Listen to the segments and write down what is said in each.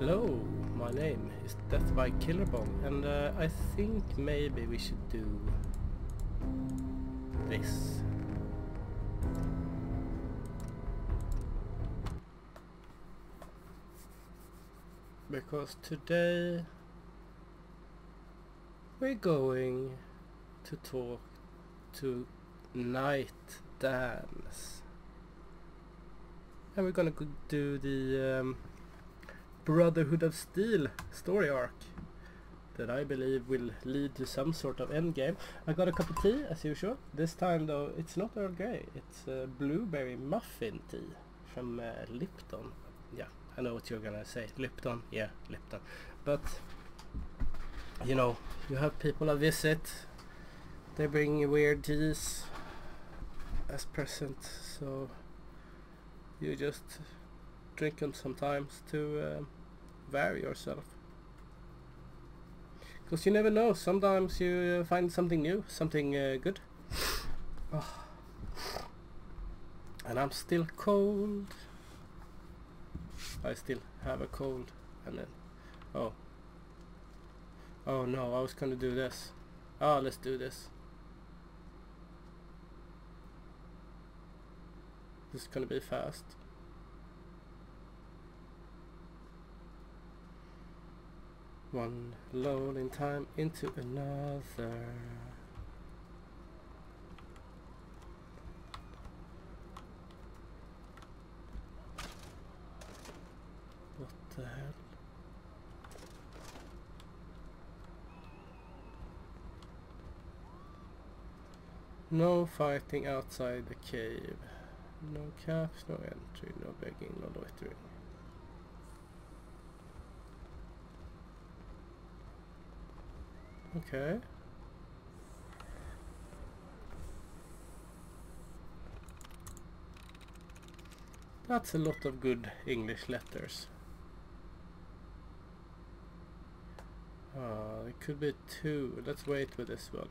Hello, my name is Death by KillerBong and uh, I think maybe we should do this. Because today we're going to talk to Night Danse. And we're gonna do the um, Brotherhood of Steel story arc that I believe will lead to some sort of end game. I got a cup of tea as usual. This time though it's not Earl Grey, it's uh, blueberry muffin tea from uh, Lipton. Yeah, I know what you're gonna say. Lipton, yeah, Lipton. But you know, you have people a visit. They bring weird teas as present, so you just drink them sometimes to uh, vary yourself. Because you never know, sometimes you uh, find something new, something uh, good. Oh. And I'm still cold. I still have a cold. And then, oh. Oh no, I was gonna do this. Oh, let's do this. This is gonna be fast. One in time into another. What the hell? No fighting outside the cave. No caps, no entry, no begging, no loitering. Okay. That's a lot of good English letters. Ah, it could be two. Let's wait with this one.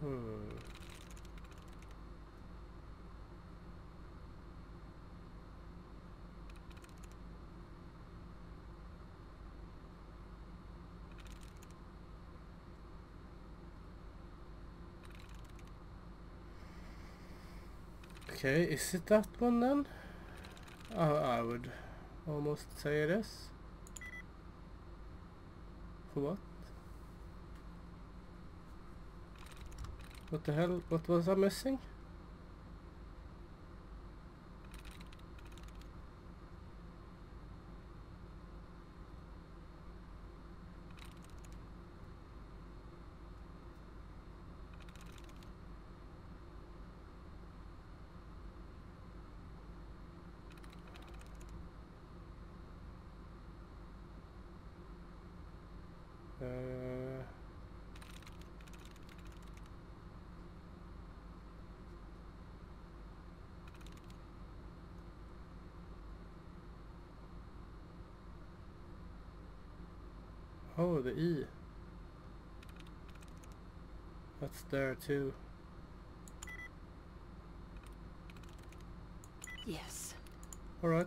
Hmm. Okay, is it that one then? Uh, I would almost say it is. For what? What the hell? What was I missing? Uh, oh, the E. That's there too. Yes. Alright.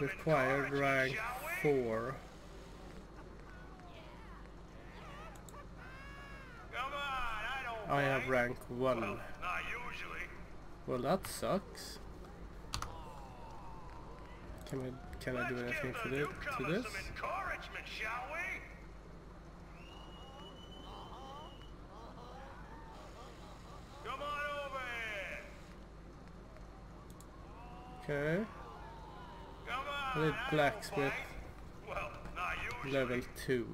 Required rank 4. Come on, I don't I have rank 1. Well, that sucks. Can I can I do anything the this? To this? some encouragement, shall we? Come on over here. Okay. On. blacksmith don't bite. Well, not usually. level 2.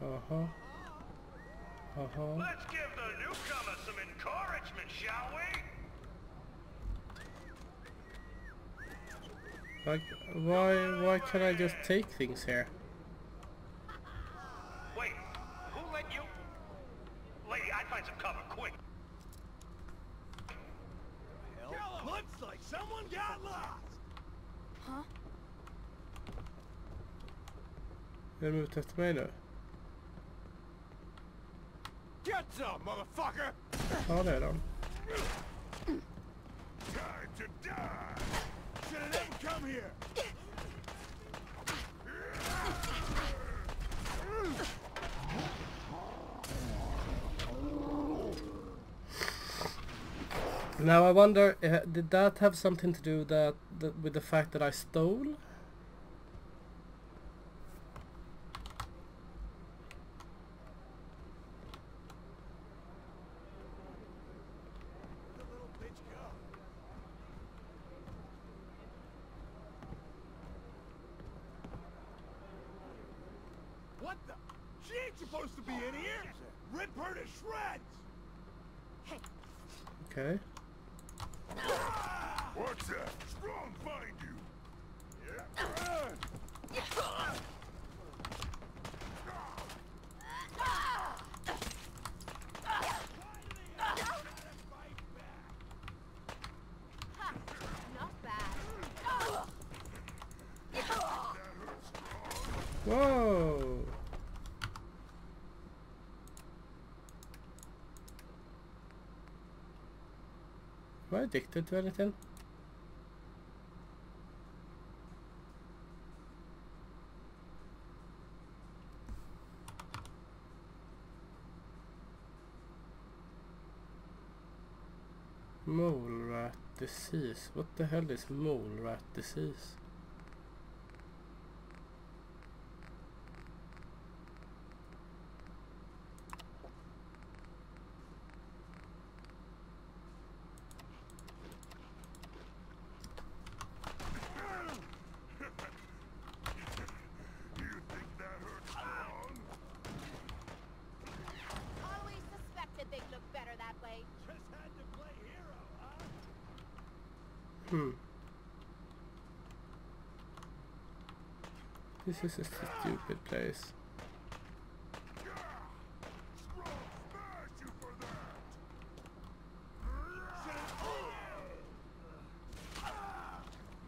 Uh huh. Uh huh. Let's give the newcomer some encouragement, shall we? Like, why why can't I just take things here? Wait, who let you? Lady, I'd find some cover quick. Looks like someone got lost. Huh? De ute efter mig? Get some, motherfucker! Ja, det är de. Time to die! Should have never come here! Now I wonder, uh, did that have something to do that, that with the fact that I stole? The little bitch go. What the? She ain't supposed to be in here! Rip her to shreds! Okay. What's that? Strong find you! Yeah. Not bad. Whoa! Am I addicted to anything? Mole rat disease. What the hell is mole rat disease? You think that hurts strong? Always suspected they'd look better that way. Just had to play hero, huh? Hmm. This is a stupid place. Strong smash you for that!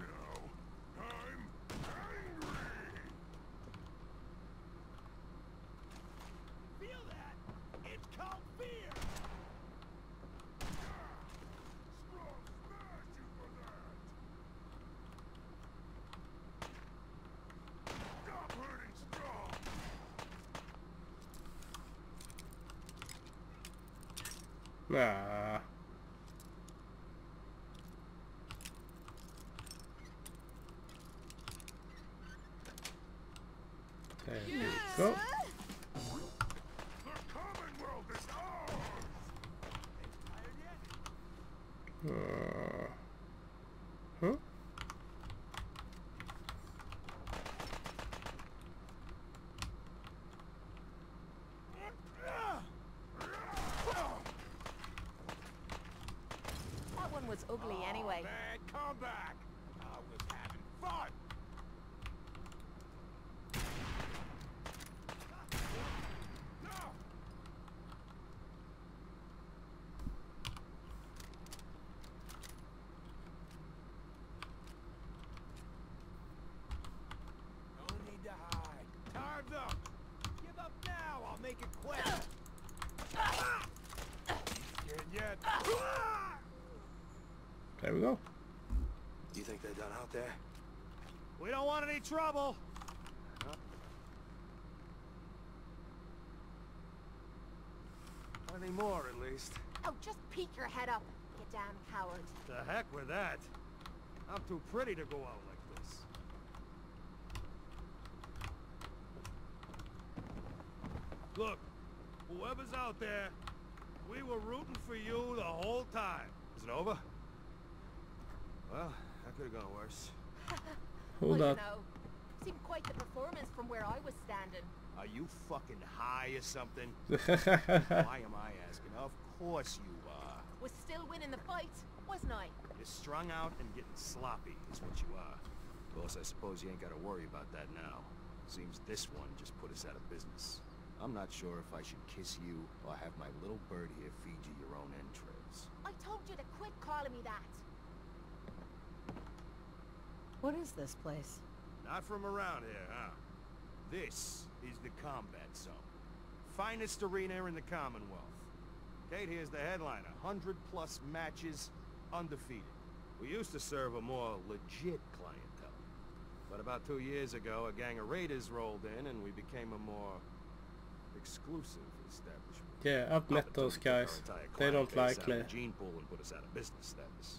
Now, I'm angry! Feel that? It's called fear! Strong smash you for that! Stop hurting strong! Nah. There we go. The Commonwealth is ours! Ain't tired yet? Uh, huh? That one was ugly anyway. Man, come back! I was having fun! No! No need to hide. Time's up! Give up now, I'll make it quick! Scared yet? There we go. You think they're done out there? We don't want any trouble. Not anymore, at least. Oh, just peek your head up, you damn coward. The heck with that. I'm too pretty to go out like this. Look, whoever's out there, we were rooting for you the whole time. Is it over? Well, that could have gone worse. Hold I up. know. Seemed quite the performance from where I was standing. Are you fucking high or something? Why am I asking? Of course you are. Was still winning the fight, wasn't I? You're strung out and getting sloppy is what you are. Of course, I suppose you ain't gotta worry about that now. Seems this one just put us out of business. I'm not sure if I should kiss you or have my little bird here feed you your own entrails. I told you to quit calling me that. What is this place? Not from around here, huh? This is the combat zone. Finest arena in the Commonwealth. Kate here's the headliner. 100 plus matches, undefeated. We used to serve a more legit clientele. But about two years ago, a gang of raiders rolled in and we became a more exclusive establishment. yeah, I've met those we took our guys. They don't like out me. Gene pool and put us out of business, that is.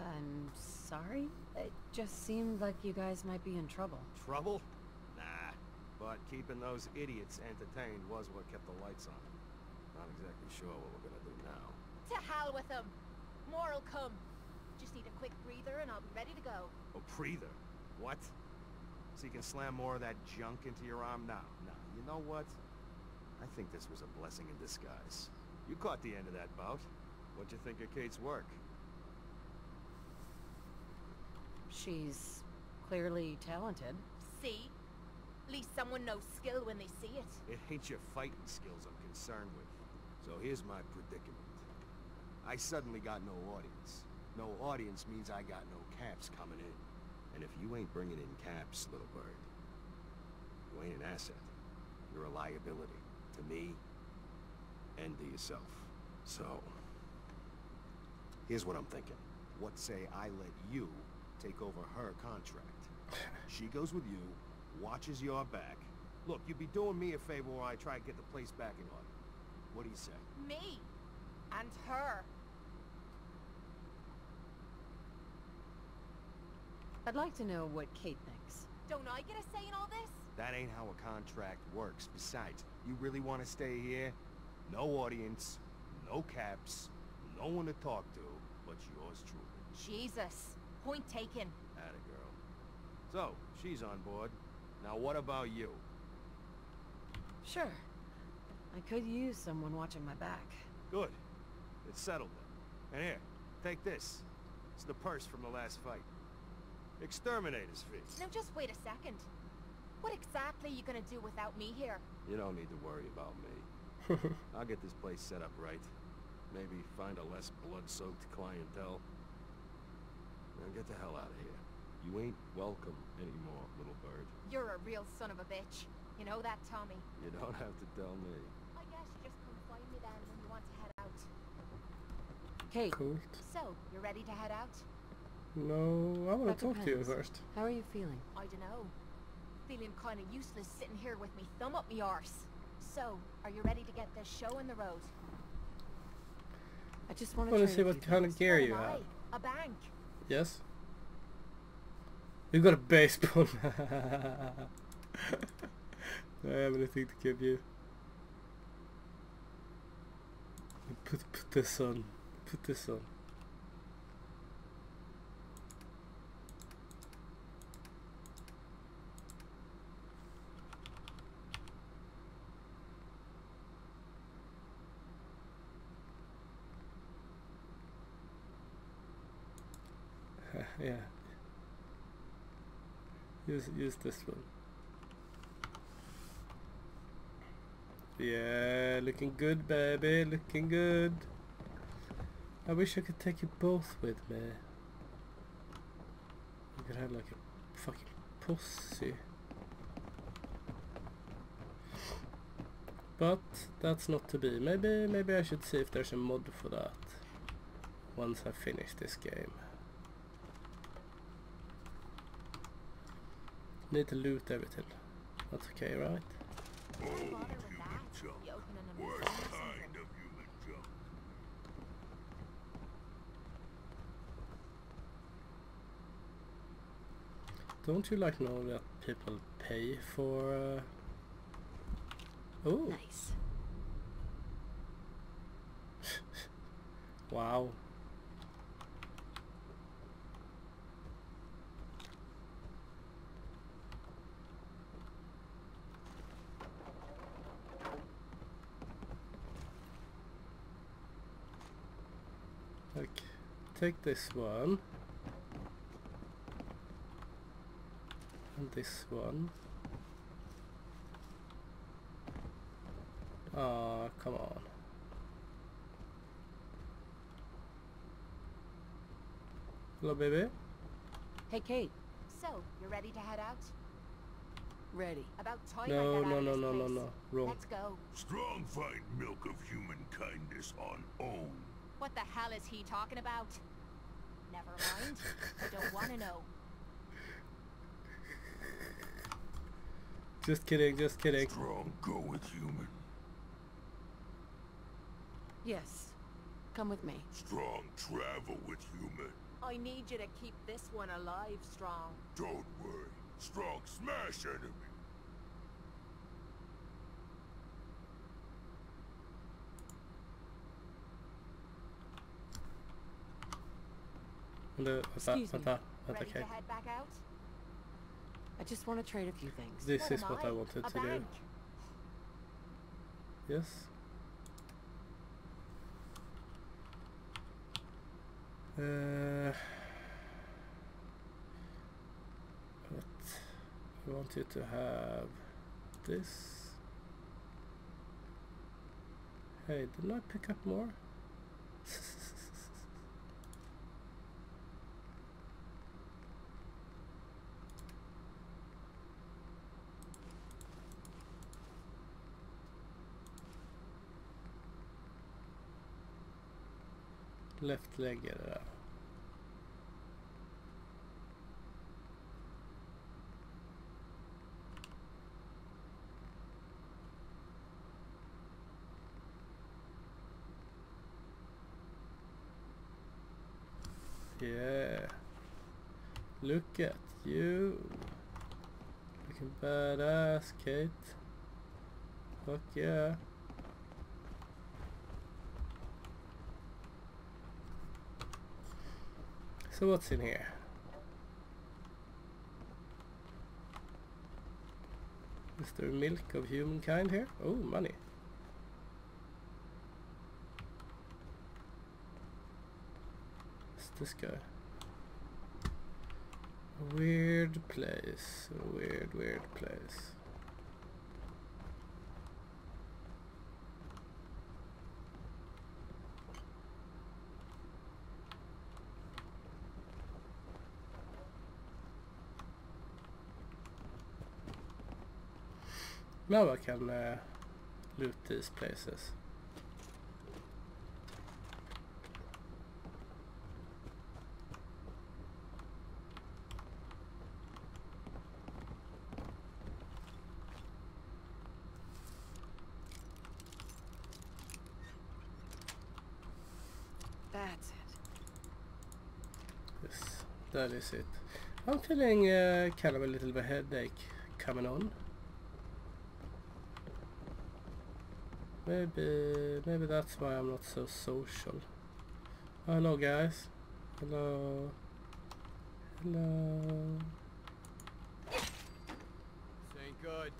I'm sorry? It just seemed like you guys might be in trouble. Trouble? Nah. But keeping those idiots entertained was what kept the lights on. Not exactly sure what we're gonna do now. To hell with them. More'll come. Just need a quick breather and I'll be ready to go. A breather. What? So you can slam more of that junk into your arm now? Nah, you know what? I think this was a blessing in disguise. You caught the end of that bout. What'd you think of Kate's work? She's clearly talented. See? At least someone knows skill when they see it. It ain't your fighting skills I'm concerned with. So here's my predicament. I suddenly got no audience. No audience means I got no caps coming in. And if you ain't bringing in caps, little bird, you ain't an asset. You're a liability to me and to yourself. So, here's what I'm thinking. What say I let you take over her contract? She goes with you, watches your back. Look, you'd be doing me a favor while I try to get the place back in order. What do you say? Me. And her. I'd like to know what Kate thinks. Don't I get a say in all this? That ain't how a contract works. Besides, you really want to stay here? No audience, no caps, no one to talk to, but yours truly. Jesus. Point taken. Atta girl. So, she's on board. Now what about you? Sure. I could use someone watching my back. Good. It's settled then. And here, take this. It's the purse from the last fight. Exterminator's fee. Now just wait a second. What exactly are you gonna do without me here? You don't need to worry about me. I'll get this place set up right. Maybe find a less blood-soaked clientele. Now get the hell out of here. You ain't welcome anymore, little bird. You're a real son of a bitch. You know that, Tommy? You don't have to tell me. I guess you just come find me then when you want to head out. Kate, cool. So, you're ready to head out? No, I want to talk to you first. how are you feeling? I dunno. Feeling kinda useless sitting here with me thumb up me arse. So, are you ready to get this show in the road? I just want I to want to see what kind of gear you have. A bank. Yes. You got a baseball. I have anything to give you? Put put this on. Put this on. yeah. Use use this one. Yeah, looking good, baby. Looking good. I wish I could take you both with me. You could have like a fucking pussy. But that's not to be. Maybe maybe I should see if there's a mod for that. Once I finish this game. Need to loot everything. That's okay, right? Why bother with that? You opening a museum or something? Don't you like know that people pay for? Uh... Oh, Nice. wow! Okay, take this one. And this one. Ah, come on. Hello, baby. Hey, Kate. So, you're ready to head out? Ready. About time No, I get no, out no, of this no, no, place. no. Wrong. Let's go. Strong find milk of human kindness on own. What the hell is he talking about? Never mind. I don't want to know. Just kidding, just kidding. Strong go with human. Yes. Come with me. Strong travel with human. I need you to keep this one alive, Strong. Don't worry. Strong smash enemy. Vänta, vänta, Excuse me. vänta, vänta, Ready okay. head back out? I just want to trade a few things. This What is what I wanted a to do. Yes. Uh, but I want you to have this. Hey, didn't I pick up more? Left leg är det där. Yeah. Look at you. Looking badass, Kate. Fuck yeah. So what's in here? Is there milk of humankind here? Oh, money. What's this guy? A weird place. A weird, weird place. Now I can uh, loot these places. That's it. Yes, that is it. I'm feeling uh, kind of a little of a headache coming on. Maybe, maybe that's why I'm not so social. Oh, hello guys. Hello. Hello. This ain't good.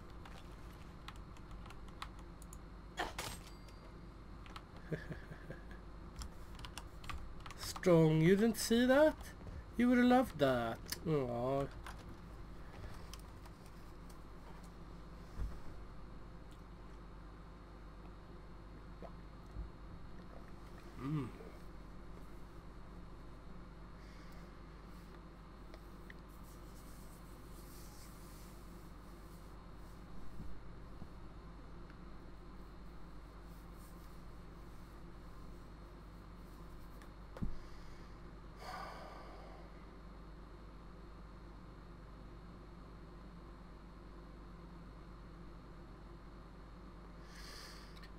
Strong, you didn't see that? You would have loved that. Aww. Mm.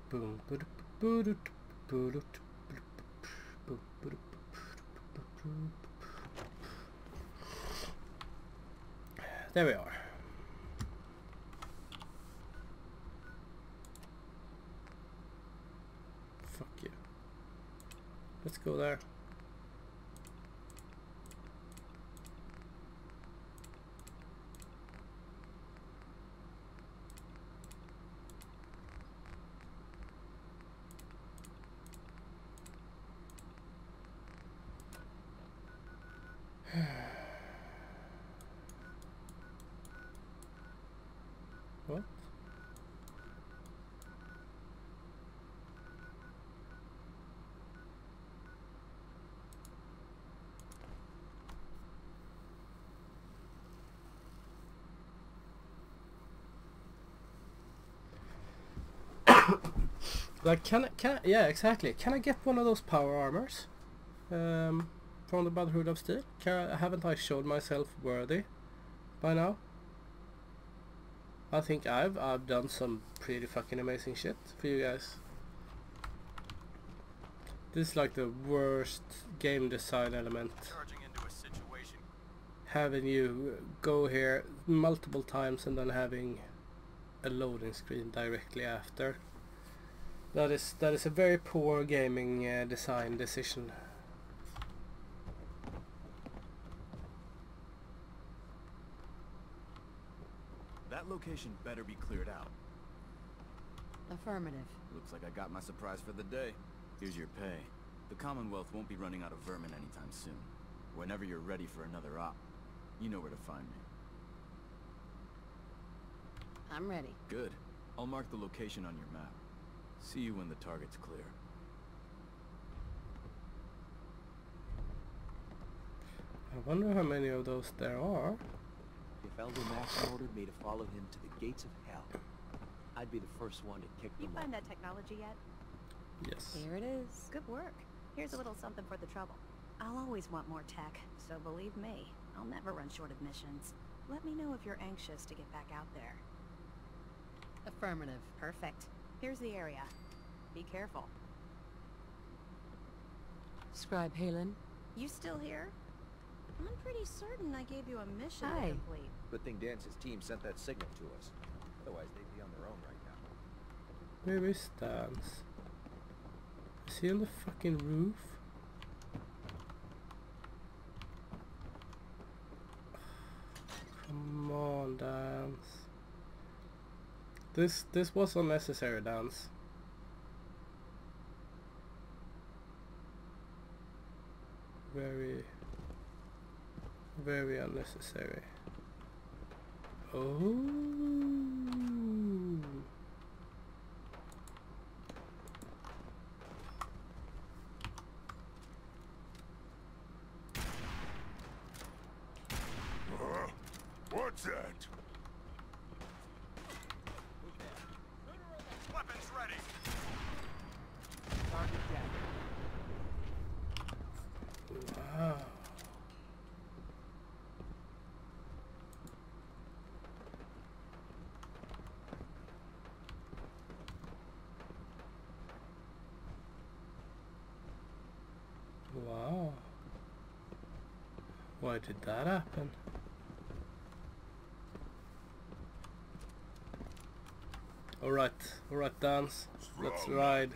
Boom. boop, boop, boop, boop, boop. There we are. Fuck you. Let's go there. What? Like can I, can I, yeah exactly can I get one of those power armors um, from the Brotherhood of Steel can I, haven't I showed myself worthy by now I think I've I've done some pretty fucking amazing shit for you guys. This is like the worst game design element. Charging into a situation. Having you go here multiple times and then having a loading screen directly after. That is that is a very poor gaming uh, design decision. That location better be cleared out. Affirmative. Looks like I got my surprise for the day. Here's your pay. The Commonwealth won't be running out of vermin anytime soon. Whenever you're ready for another op, you know where to find me. I'm ready. Good. I'll mark the location on your map. See you when the target's clear. I wonder how many of those there are. If Elder Maxon ordered me to follow him to the gates of hell, I'd be the first one to kick You them find off. that technology yet? Yes. Here it is. Good work. Here's a little something for the trouble. I'll always want more tech, so believe me, I'll never run short of missions. Let me know if you're anxious to get back out there. Affirmative. Perfect. Here's the area. Be careful. Scribe Haylen. You still here? I'm pretty certain I gave you a mission Hi. to complete. Good thing Danse's team sent that signal to us. Otherwise, they'd be on their own right now. Where is Danse? Is he on the fucking roof? Come on, Danse. This this was unnecessary, Danse. Very very unnecessary. Oh. What's that? Weapons ready. Wow. Why did that happen? Alright, alright Danse. Let's ride.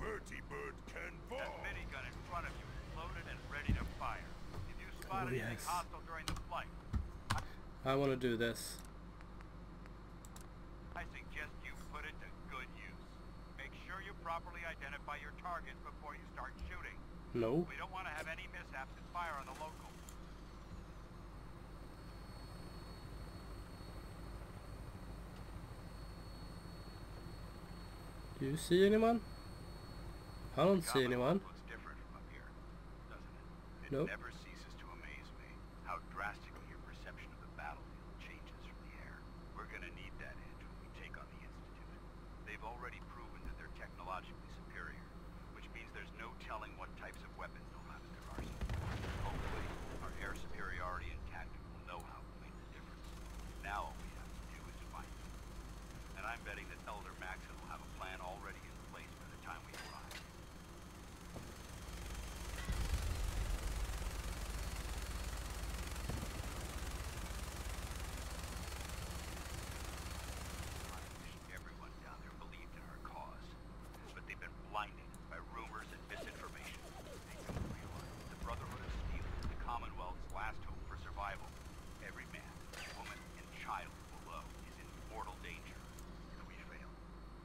Vertibird can That fall. minigun in front of you is loaded and ready to fire. If you spot Oh, yes. hostile during the flight, I want to do this. I suggest you put it to good use. Make sure you properly identify your target before you start shooting. No. We don't want to have any mishaps and fire on the local. Do you see anyone? I don't see anyone. Looks different from up here, doesn't it? It Nope. never ceases to amaze me how drastically your perception of the battlefield changes from the air. We're gonna need that edge when we take on the Institute. They've already proven that they're technologically superior, which means there's no telling what types of weapons they'll have in their arsenal. Hopefully, our air superiority and tactical know-how will make the difference. Now all we have to do is find them. And I'm betting that Elder Maxon will have a plan already in place by the time we arrive. Everyone down there believed in our cause, but they've been blinded by rumors and misinformation. They don't realize the Brotherhood of Steel is the Commonwealth's last hope for survival. Every man, woman, and child below is in mortal danger. If we fail,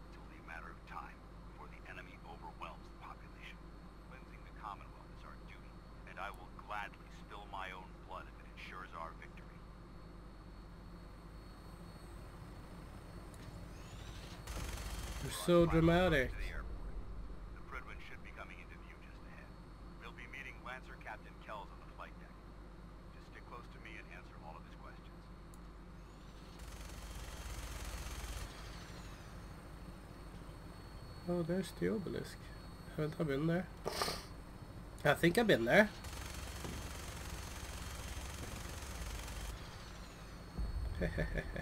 it's only a matter of time before the enemy overwhelms the population. Cleansing the Commonwealth is our duty, and I will gladly spill my own blood if it ensures our victory. You're so dramatic. The airport. Should be coming into view just ahead. We'll be meeting Lancer Captain Kells on the flight deck. Just stick close to me and answer all of his questions. Oh, there's the obelisk. Haven't I been there? I think I've been there. Well,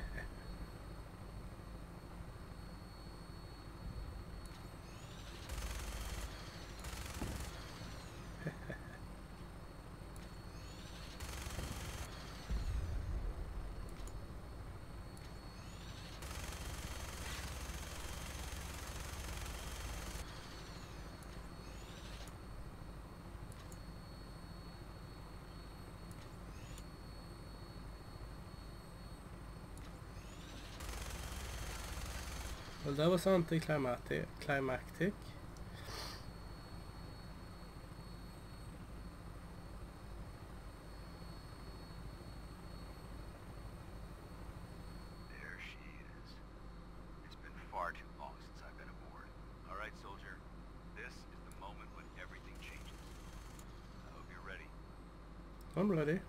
that was anticlimactic. Climactic. There she is. It's been far too long since I've been aboard. All right, soldier. This is the moment when everything changes. I hope you're ready. I'm ready.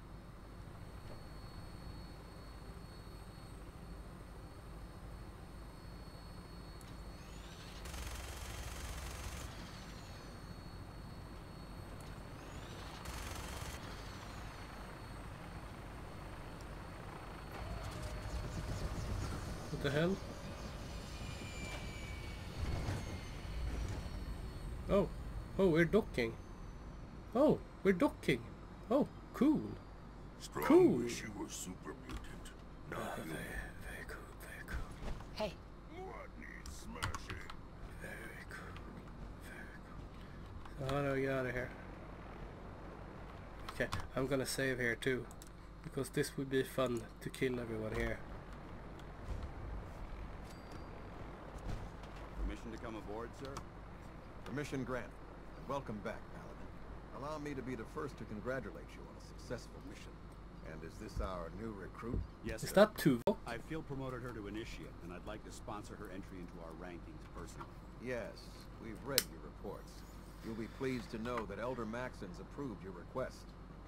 What the hell? Oh, oh, we're docking. Oh, we're docking. Oh, cool. Strong Cool. wish you were super mutant. Not Very, very cool, very cool, Hey, What needs smashing? very cool, very cool. So how do I get out of here? Okay, I'm gonna save here too, because this would be fun to kill everyone here. Permission to come aboard, sir? Permission granted. And Welcome back, Paladin. Allow me to be the first to congratulate you on a successful mission. And is this our new recruit? Yes, Is sir. that Tuvok? I feel promoted her to initiate, and I'd like to sponsor her entry into our rankings personally. Yes, we've read your reports. You'll be pleased to know that Elder Maxon's approved your request.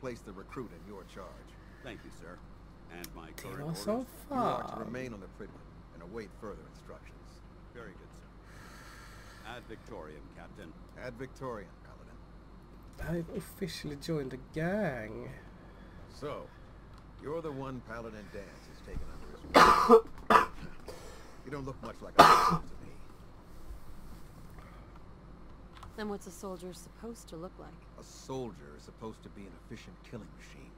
Place the recruit in your charge. Thank you, sir. And my Det current var orders? som You are to remain on the Prydwen and await further instructions. Very good, sir. Ad Victoriam, Captain. Ad Victoriam, Paladin. I've officially joined the gang. So, you're the one Paladin Danse has taken under his wing. you don't look much like a person to me. Then what's a soldier supposed to look like? A soldier is supposed to be an efficient killing machine,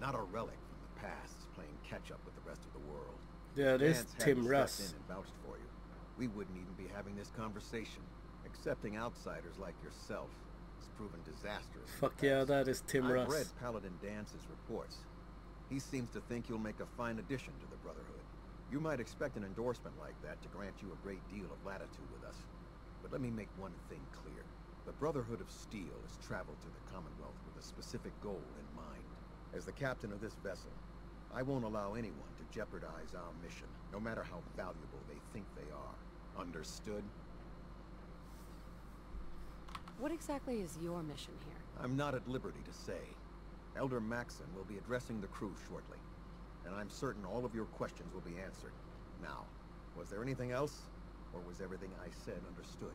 not a relic from the past playing catch up with the rest of the world. Yeah, it is Vance hadn't Tim Russ. in and vouched for you. We wouldn't even be having this conversation. Accepting outsiders like yourself has proven disastrous. Fuck yeah, that is Tim I've Russ. read Paladin Danse's reports. He seems to think you'll make a fine addition to the Brotherhood. You might expect an endorsement like that to grant you a great deal of latitude with us. But let me make one thing clear. The Brotherhood of Steel has traveled to the Commonwealth with a specific goal in mind. As the captain of this vessel, I won't allow anyone to jeopardize our mission, no matter how valuable they think they are. Understood? What exactly is your mission here? I'm not at liberty to say. Elder Maxson will be addressing the crew shortly, and I'm certain all of your questions will be answered. Now, was there anything else, or was everything I said understood?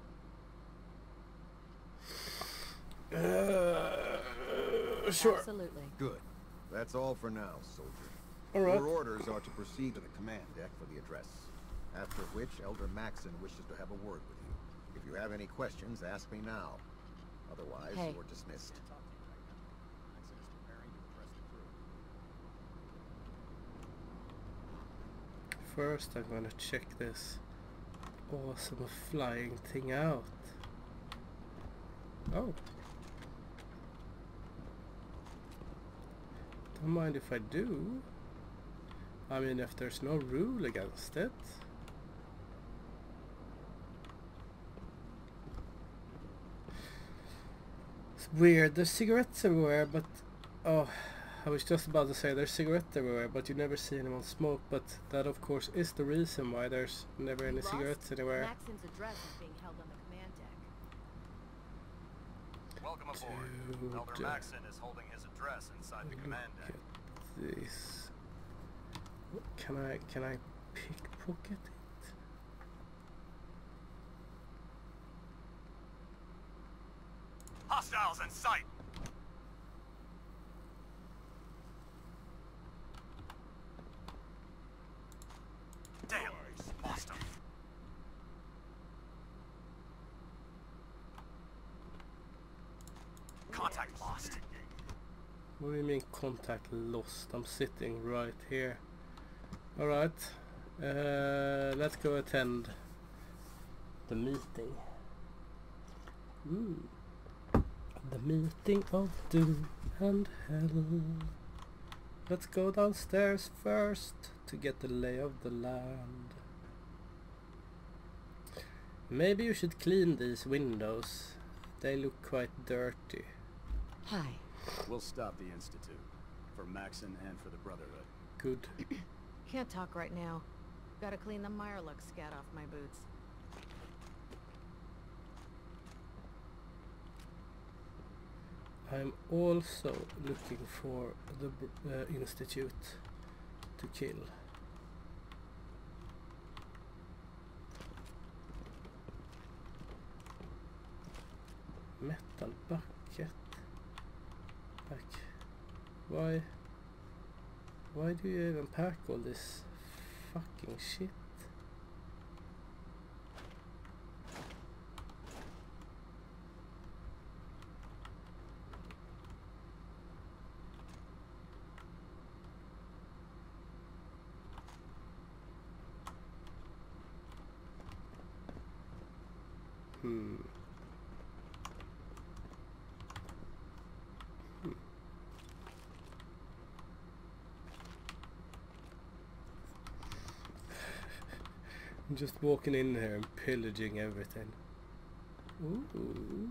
Uh, sure. Absolutely. Good. That's all for now, soldier. All right. Your orders are to proceed to the command deck for the address, after which Elder Maxson wishes to have a word with you. If you have any questions, ask me now. Otherwise, Hey. you're dismissed. First, I'm gonna check this awesome flying thing out. Oh. Don't mind if I do. I mean, if there's no rule against it. Weird. There's cigarettes everywhere, but oh, I was just about to say there's cigarettes everywhere, but you never see anyone smoke. But that, of course, is the reason why there's never any Ross, cigarettes anywhere. Maxson's address is being held on the command deck. Welcome aboard. Dude. Elder Maxson is holding his address inside the command deck. Look at this. Can I can I pickpocket it? Hostiles in sight! Damn, lost. Contact lost. What do you mean contact lost? I'm sitting right here. Alright. Uh, let's go attend the meeting. Ooh. The meeting of doom and hell. Let's go downstairs first to get the lay of the land. Maybe you should clean these windows. They look quite dirty. Hi. We'll stop the Institute. For Maxson and for the Brotherhood. Good. Can't talk right now. Gotta clean the Mirelurk scat off my boots. I'm also looking for the uh, institute to kill. Metal bucket. Pack. Why? Why do you even pack all this fucking shit? Hmm. Hmm. I'm just walking in there and pillaging everything. Ooh.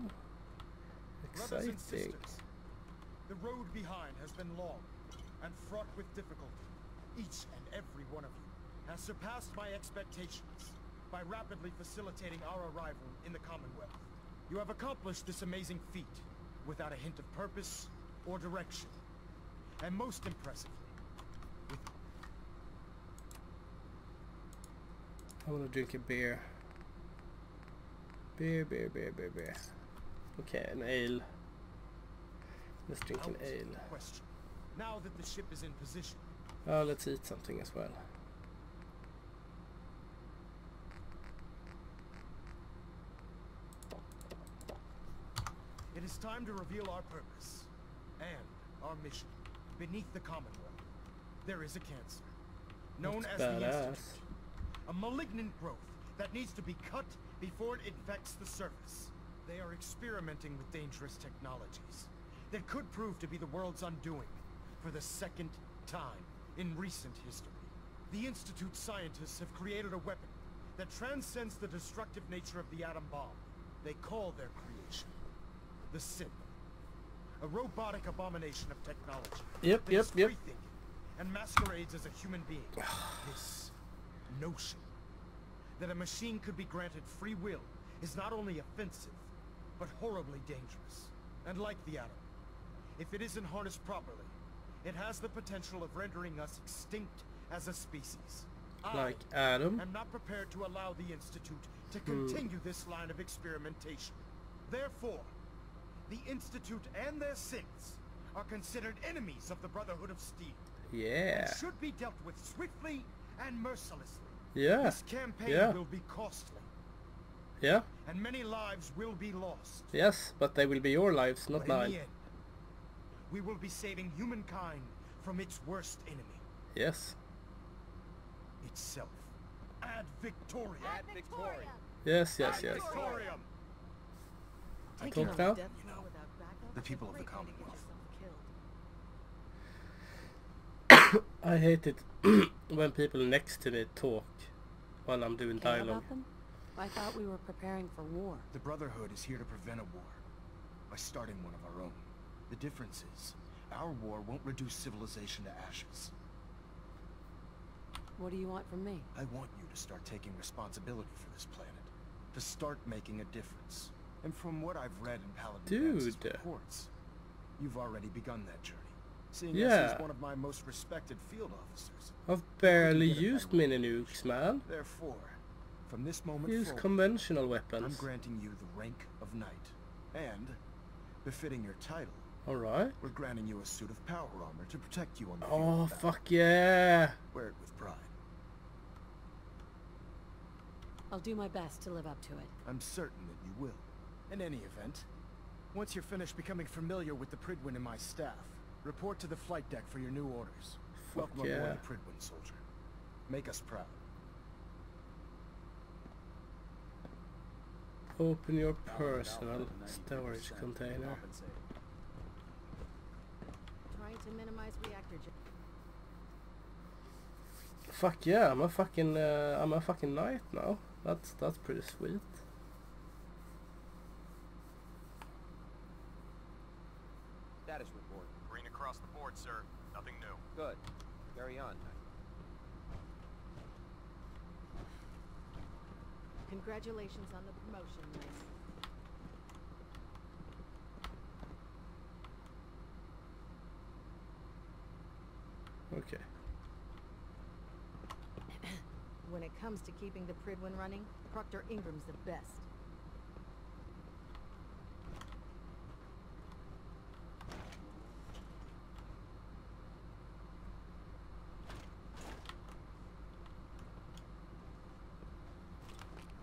Exciting. the road behind has been long and fraught with difficulty. Each and every one of you has surpassed my expectations by rapidly facilitating our arrival in the Commonwealth. You have accomplished this amazing feat without a hint of purpose or direction. And most impressively, with I want to drink a beer. Beer, beer, beer, beer, beer. Okay, an ale. Let's drink an ale. question. Now that the ship is in position, Oh, let's eat something as well. It is time to reveal our purpose and our mission. Beneath the Commonwealth, there is a cancer known That's as the badass. Institute. A malignant growth that needs to be cut before it infects the surface. They are experimenting with dangerous technologies that could prove to be the world's undoing for the second time in recent history. The Institute scientists have created a weapon that transcends the destructive nature of the atom bomb. They call their creation the Synth. A robotic abomination of technology. Yep, yep, yep. And masquerades as a human being. this notion that a machine could be granted free will is not only offensive, but horribly dangerous. And like the atom, if it isn't harnessed properly, it has the potential of rendering us extinct as a species. I Like Adam. I am not prepared to allow the Institute to Hmm. continue this line of experimentation. Therefore, the Institute and their synths are considered enemies of the Brotherhood of Steel. Yeah. And should be dealt with swiftly and mercilessly. Yeah. This campaign Yeah. will be costly, Yeah. and many lives will be lost. Yes, but they will be your lives, not But in mine. the end, we will be saving humankind from its worst enemy, Yes. itself. Ad Victoriam. Ad Victoriam. Yes, yes, yes. Victoriam. I Taking talk on a now? death row without backup the is a people of the great way to get Commonwealth. yourself killed. I hate it when people next to me talk while I'm doing Care dialogue. about them? I thought we were preparing for war. The Brotherhood is here to prevent a war by starting one of our own. The difference is, our war won't reduce civilization to ashes. What do you want from me? I want you to start taking responsibility for this planet. To start making a difference. And from what I've read in Paladin Dude. reports, you've already begun that journey. Seeing as Yeah. he's one of my most respected field officers. I've barely Couldn't get a used better mini nukes, man. Therefore, from this moment Use forward, conventional weapons. I'm granting you the rank of knight. And, befitting your title, Alright. we're granting you a suit of power armor to protect you on the field Oh, of battle. fuck yeah. Wear it with pride. I'll do my best to live up to it. I'm certain that you will. In any event, once you're finished becoming familiar with the Prydwen and my staff, report to the flight deck for your new orders. Fuck Welcome yeah. aboard the Prydwen, soldier. Make us proud. Open your personal storage container. Trying to minimize reactor j- Fuck yeah, I'm a fucking uh, I'm a fucking knight now. That's that's pretty sweet. Across the board, sir. Nothing new. Good. Carry on. Congratulations on the promotion, Miss. Okay. When it comes to keeping the Prydwen running, Proctor Ingram's the best.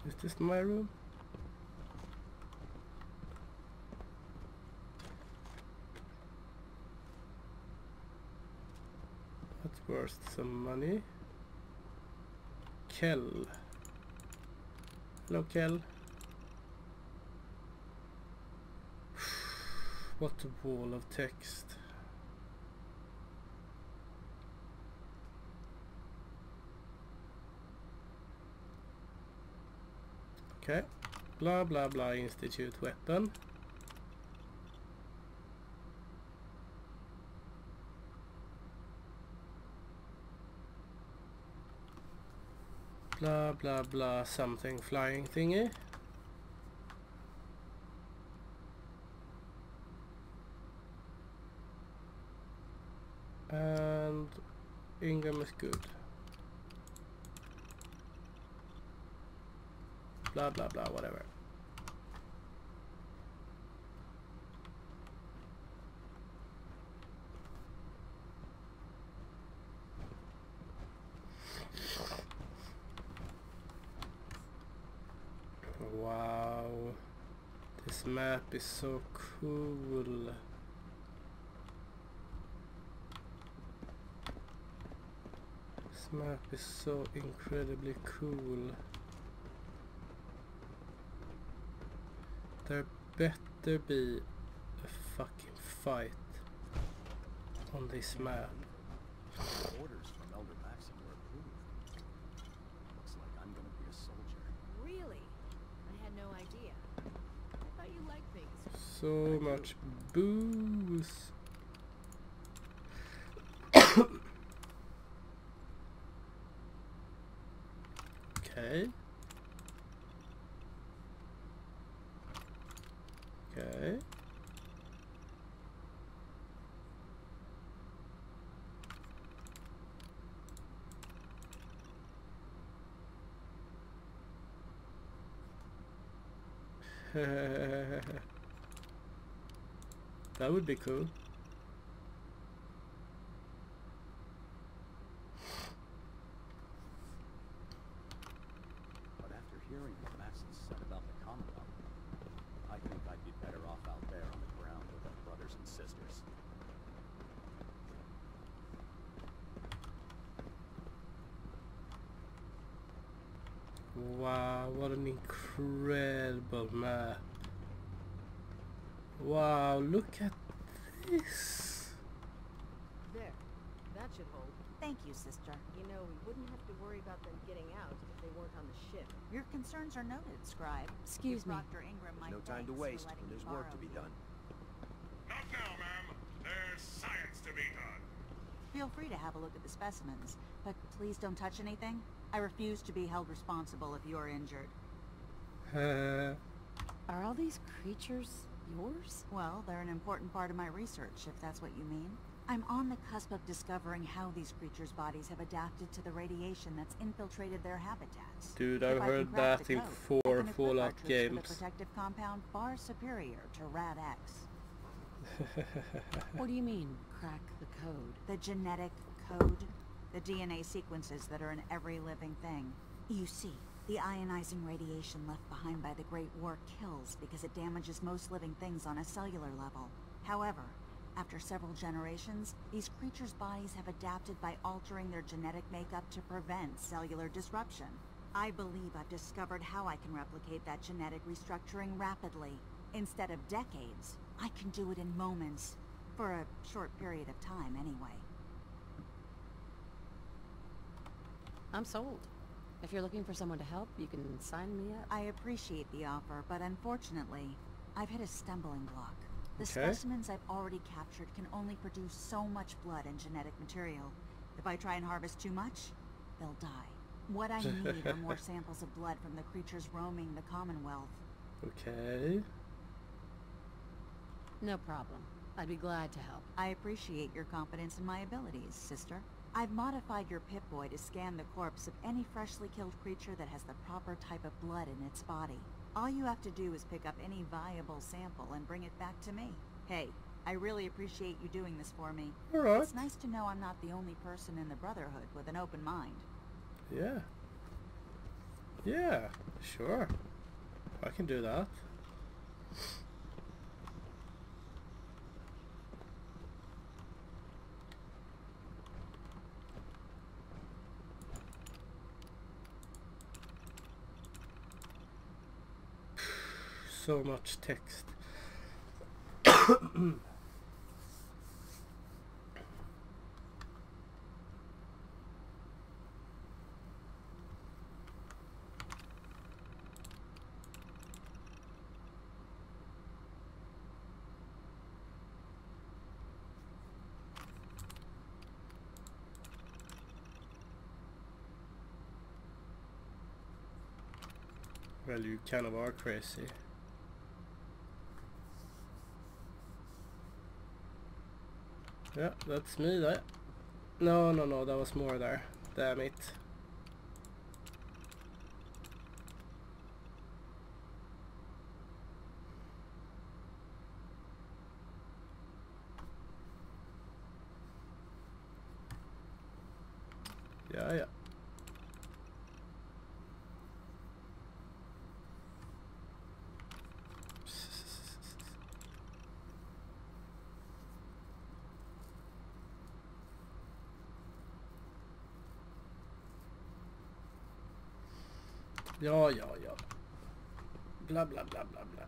Is this my room? That's worth some money. Kel. Hello, Kel. What a wall of text. Okay. Blah blah blah institute weapon. Blah blah blah something flying thingy. And Ingram is good. Blah blah blah whatever. Wow. This map is so cool. This map is so incredibly cool. There better be a fucking fight on this map. Orders from Elder Maxson were approved. Looks like I'm gonna be a soldier. Really? I had no idea. I thought you liked things. So much booze. okay. Okay. that would be cool. But after hearing what Maxson said about the Commonwealth, I think I'd be better off out there on the ground with our brothers and sisters. Wow, what an incredible map. Wow, look at this. There. That should hold. Thank you, sister. You know, we wouldn't have to worry about them getting out if they weren't on the ship. Your concerns are noted, Scribe. Excuse me. Dr. Ingram There's might no time to waste for when there's work to be done. Not now, ma'am. There's science to be done. Feel free to have a look at the specimens, but please don't touch anything. I refuse to be held responsible if you're injured. Uh, Are all these creatures yours? Well, they're an important part of my research, if that's what you mean. I'm on the cusp of discovering how these creatures' bodies have adapted to the radiation that's infiltrated their habitats. Dude, If I've I heard can that the in code, four can equip our Fallout games. With a protective compound far superior to Rad-X. What do you mean, crack the code? The genetic code. The DNA sequences that are in every living thing. You see, the ionizing radiation left behind by the Great War kills because it damages most living things on a cellular level. However, after several generations, these creatures' bodies have adapted by altering their genetic makeup to prevent cellular disruption. I believe I've discovered how I can replicate that genetic restructuring rapidly. Instead of decades, I can do it in moments. For a short period of time, anyway. I'm sold. If you're looking for someone to help, you can sign me up. I appreciate the offer, but unfortunately, I've hit a stumbling block. The Okay. specimens I've already captured can only produce so much blood and genetic material. If I try and harvest too much, they'll die. What I need are more samples of blood from the creatures roaming the Commonwealth. okay. No problem. I'd be glad to help. I appreciate your confidence in my abilities, sister. I've modified your Pip-Boy to scan the corpse of any freshly killed creature that has the proper type of blood in its body. All you have to do is pick up any viable sample and bring it back to me. Hey, I really appreciate you doing this for me. Alright. It's nice to know I'm not the only person in the Brotherhood with an open mind. Yeah. Yeah, sure. I can do that. So much text. Well, you kind of are crazy. Yeah, that's me that. No, no, no, that was more there. Damn it. Yeah, yeah. Ja, ja, ja. Bla, bla, bla, bla, bla.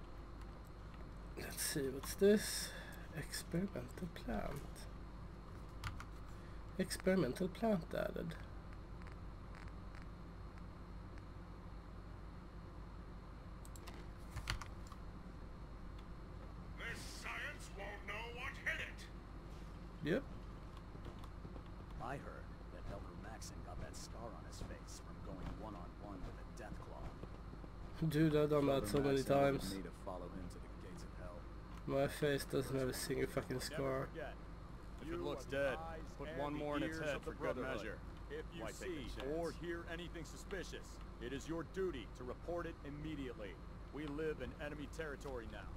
Let's see, what's this? Experimental plant. Experimental plant added. Dude, I've done that so many times. me to follow him to the gates of hell. My face doesn't have a single fucking scar. If it looks dead, put one more in its head for good measure. If you Why take a see or hear anything suspicious, it is your duty to report it immediately. We live in enemy territory now.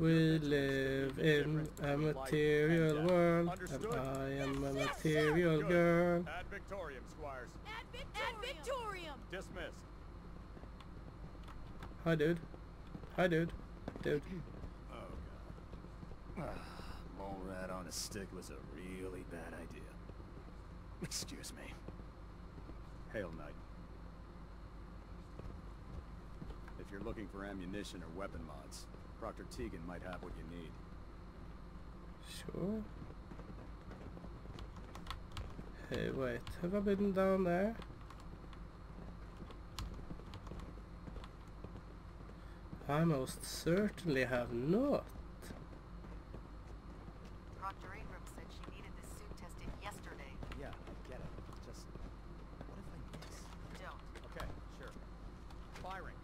We live in a material world, and I am a material girl. Ad Victoriam, Squires. Ad Victoriam! Dismissed. Hi, dude. Hi, dude. Dude. Oh god. Mole rat on a stick was a really bad idea. Excuse me. Hail, Knight. If you're looking for ammunition or weapon mods, Proctor Teagan might have what you need. Sure. Hey, wait. Have I been down there? I most certainly have not. Proctor Abrams said she needed this suit tested yesterday. Yeah, I get it. Just, what if I miss? Don't. Okay, sure. Firing.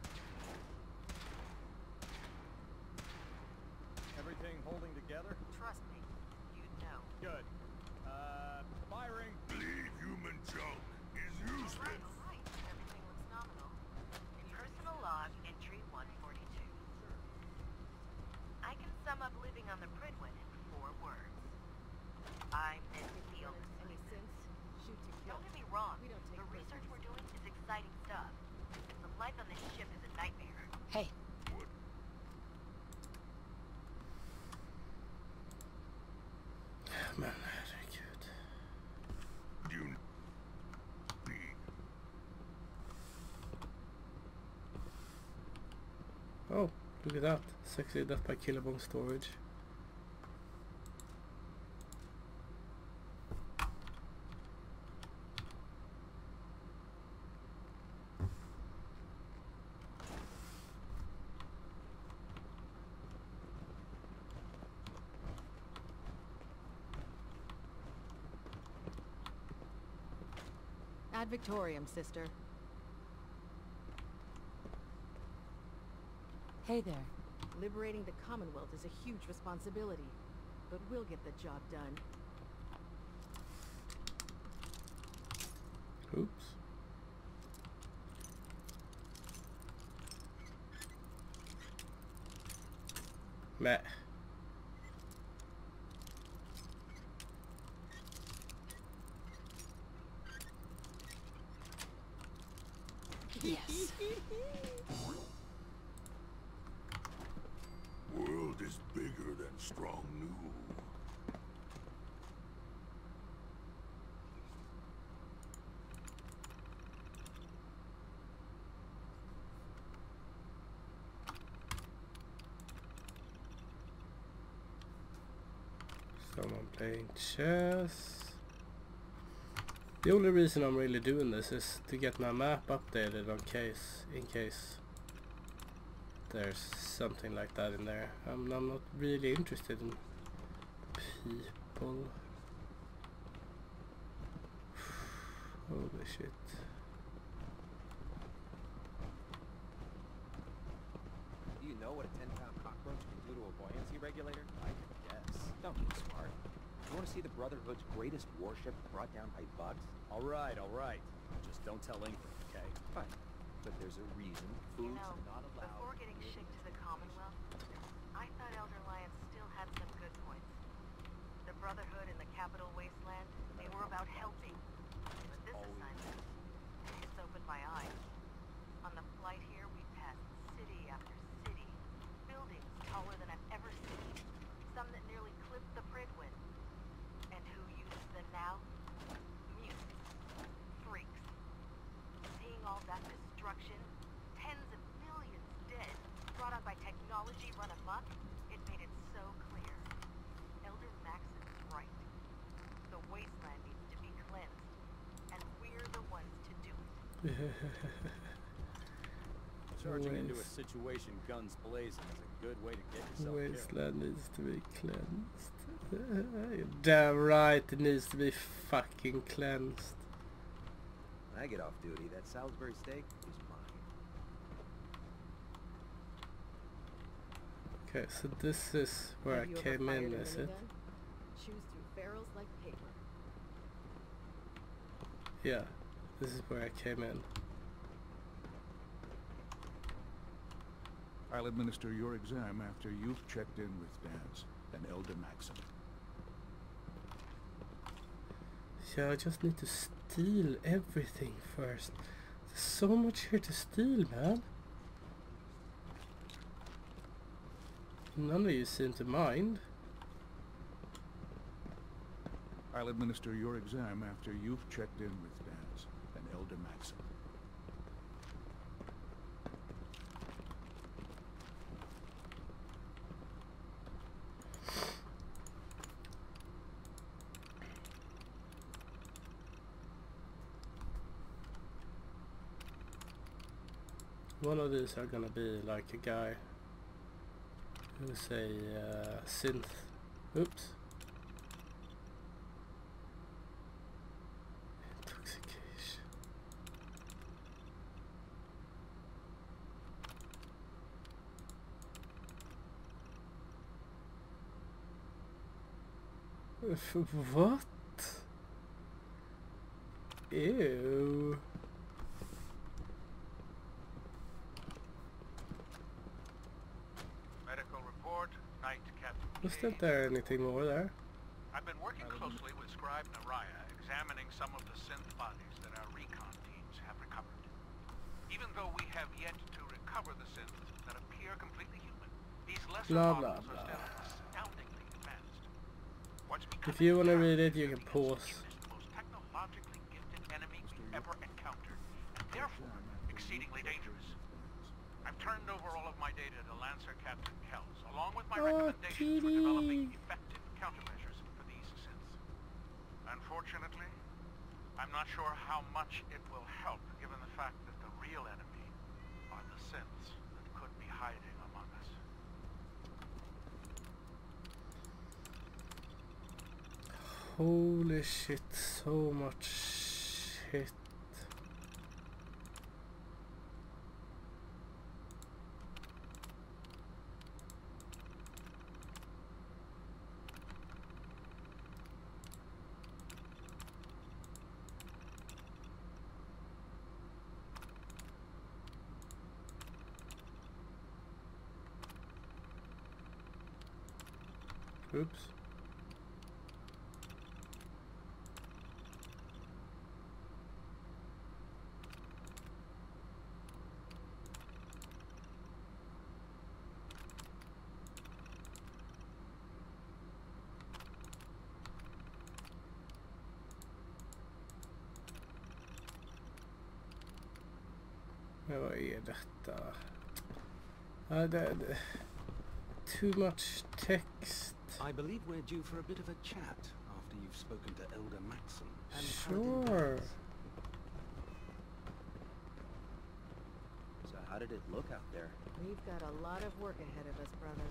Everything holding together? Trust me, you'd know. Good. Uh, firing. Bleed human junk is useless. Right, right. Everything looks nominal. Personal log entry 142. I can sum up living on the Prydwen in four words. I'm an illness. Any sense? Shoot to kill. Don't get me wrong. We don't take the research prisoners. we're doing is exciting stuff. But life on this ship is a nightmare. Hey. Men herregud. You Oh, look at that. Sexy death by killable storage. Ad Victoriam, sister. Hey there. Liberating the Commonwealth is a huge responsibility, but we'll get the job done. Oops. Meh. Yes. World is bigger than strong new. Someone playing chess. The only reason I'm really doing this is to get my map updated on case, in case there's something like that in there. I'm, I'm not really interested in people. Holy shit. Do you know what a 10-pound cockroach can do to a buoyancy regulator? I can guess. Don't be smart. You want to see the Brotherhood's greatest warship brought down by bugs? All right, all right. Just don't tell Ingram, okay? Fine. But there's a reason You food's know, not allowed. before getting shipped to the Commonwealth, I thought Elder Lyons still had some good points. The Brotherhood in the Capital Wasteland, they were about helping. But this assignment, it's opened my eyes. luck, it made it so clear. Elder Max is right. The wasteland needs to be cleansed, and we're the ones to do it. Charging into a situation guns blazing is a good way to get yourself Wasteland killed. needs to be cleansed. Damn right, it needs to be fucking cleansed. When I get off duty, that Salisbury steak was Okay, so this is where Have I came in, a is it? minigun? Chews through barrels like paper. Yeah, this is where I came in. I'll administer your exam after you've checked in with Danse and Elder Maxson. Yeah, I just need to steal everything first. There's so much here to steal, man. None of you seem to mind. I'll administer your exam after you've checked in with Danse and Elder Maxson. One of these are gonna be like a guy who's a uh, synth. Oops. Intoxication. What? Ew. Medical report, Knight Captain. Wasn't there anything more there? I've been working closely with Scribe Neriah, examining some of the synth bodies that our recon teams have recovered. Even though we have yet to recover the synths that appear completely human, these lesser Blah, blah, models are still astoundingly advanced. What's If you wanna read it, you can pause. most technologically gifted enemy we've ever encountered, and therefore exceedingly dangerous. I've turned over all of my data to Lancer Captain Kells, along with my Oh, recommendations for developing effective countermeasures for these synths. Unfortunately, I'm not sure how much it will help, given the fact that the real enemy are the synths that could be hiding among us. Holy shit, so much shit. Oops. Men vad är too much text. I believe we're due for a bit of a chat after you've spoken to Elder Maxson. And Sure. So how did it look out there? We've got a lot of work ahead of us, brother.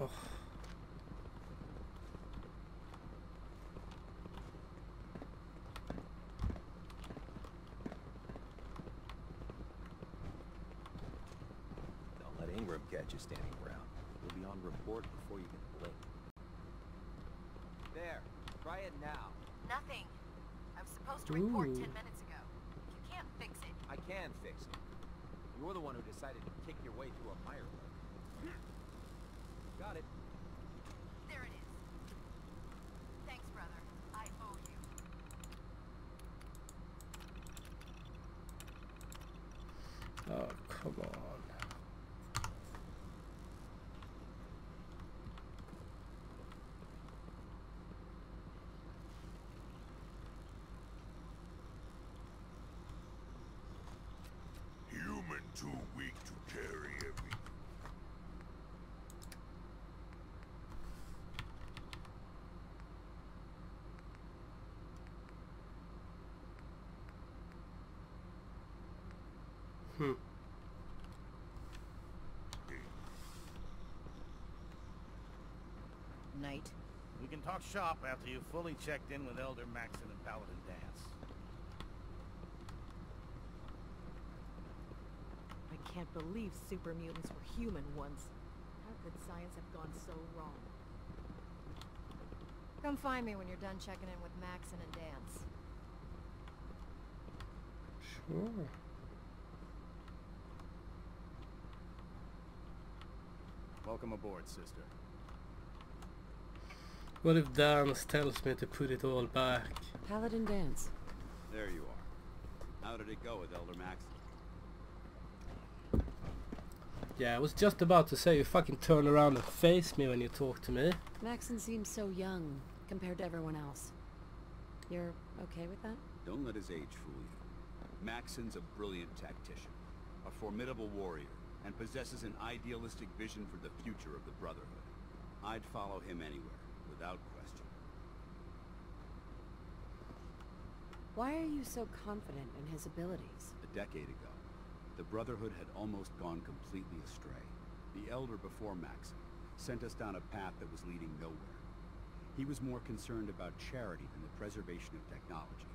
Oh. Don't let Ingram catch you standing around. You'll be on report before you can blink. There. Try it now. Nothing. I was supposed to report Ooh. ten minutes ago. You can't fix it. I can fix it. You're the one who decided to kick your way through a mire well. Got it. There it is. Thanks, brother. I owe you. Oh, come on. Hmm. Knight. We can talk shop after you've fully checked in with Elder Maxson and Paladin Danse. I can't believe super mutants were human once. How could science have gone so wrong? Come find me when you're done checking in with Maxson and Danse. Sure. Welcome aboard, sister. What if Danse tells me to put it all back? Paladin Danse. There you are. How did it go with Elder Maxson? Yeah, I was just about to say you fucking turn around and face me when you talk to me. Maxson seems so young compared to everyone else. You're okay with that? Don't let his age fool you. Maxon's a brilliant tactician, a formidable warrior, and possesses an idealistic vision for the future of the Brotherhood. I'd follow him anywhere, without question. Why are you so confident in his abilities? A decade ago, the Brotherhood had almost gone completely astray. The Elder before Maxson sent us down a path that was leading nowhere. He was more concerned about charity than the preservation of technology.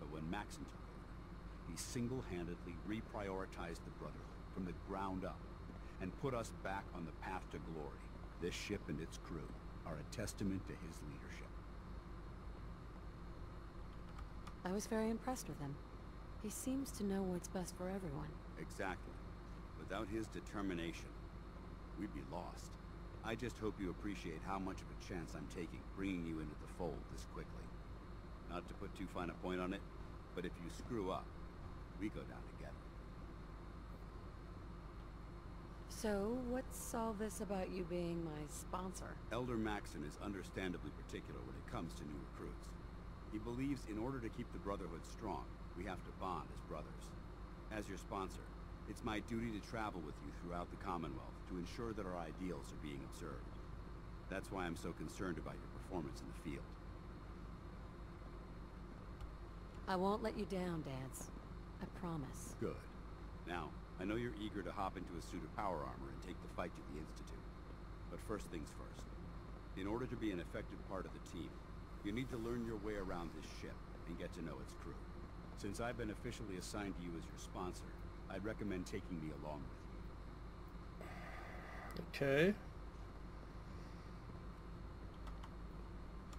But when Maxson took over, he single-handedly reprioritized the Brotherhood from the ground up and put us back on the path to glory. This ship and its crew are a testament to his leadership. I was very impressed with him. He seems to know what's best for everyone. Exactly. Without his determination, we'd be lost. I just hope you appreciate how much of a chance I'm taking bringing you into the fold this quickly. Not to put too fine a point on it, but if you screw up, we go down together. So, what's all this about you being my sponsor? Elder Maxson is understandably particular when it comes to new recruits. He believes in order to keep the Brotherhood strong, we have to bond as brothers. As your sponsor, it's my duty to travel with you throughout the Commonwealth to ensure that our ideals are being observed. That's why I'm so concerned about your performance in the field. I won't let you down, Danse. I promise. Good. Now, I know you're eager to hop into a suit of power armor and take the fight to the Institute. But first things first. In order to be an effective part of the team, you need to learn your way around this ship and get to know its crew. Since I've been officially assigned to you as your sponsor, I'd recommend taking me along with you. Okay.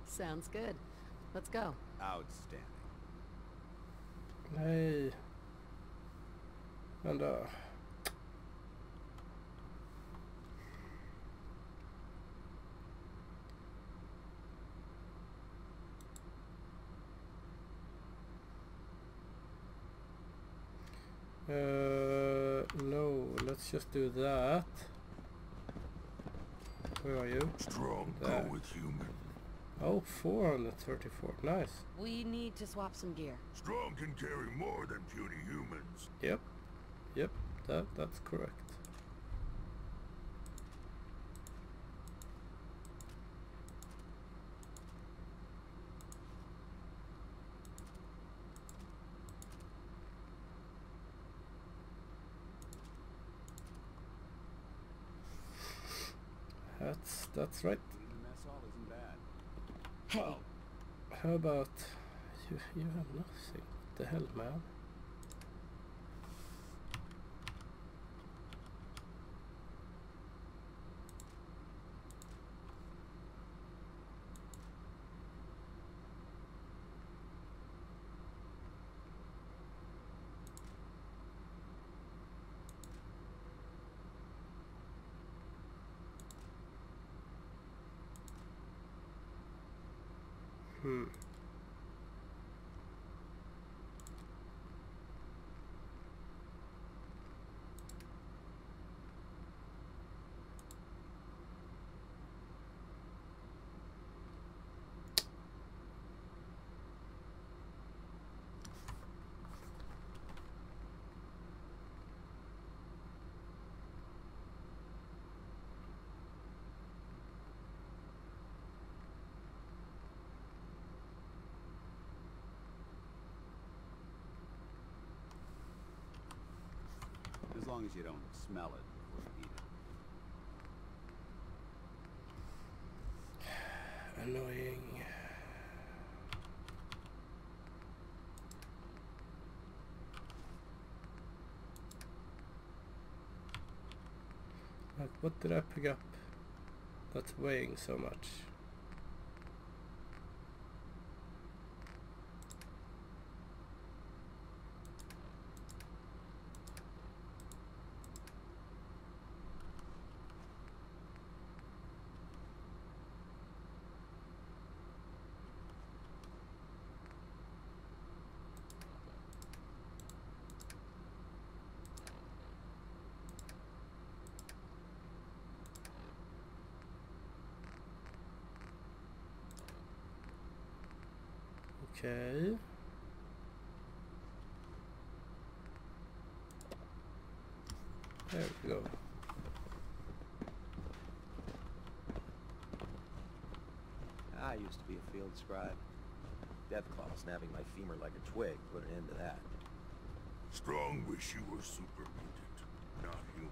Sounds good. Let's go. Outstanding. Nej. Vänta. Uh, no, let's just do that. Where are you? Strong There. go with human. Oh, 434. Nice. We need to swap some gear. Strong can carry more than puny humans. Yep. Yep, that that's correct. That's that's right. Mess hall isn't bad. Hey. How about you? You have nothing. What the hell, man? Hmm. Long as you don't smell it before you eat it. Annoying. Like, what did I pick up that's weighing so much? Okay. There we go. I used to be a field scribe. Deathclaw snapping my femur like a twig put an end to that. Strong wish you were super mutant, not human.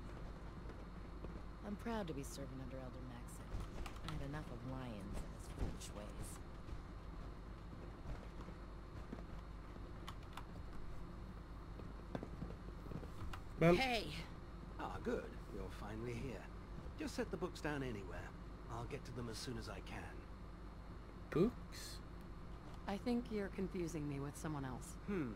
I'm proud to be serving under Elder Maxson. I had enough of Lyons and his foolish ways. Well, Hey! Ah, good. You're finally here. Just set the books down anywhere. I'll get to them as soon as I can. Books? I think you're confusing me with someone else. Hmm.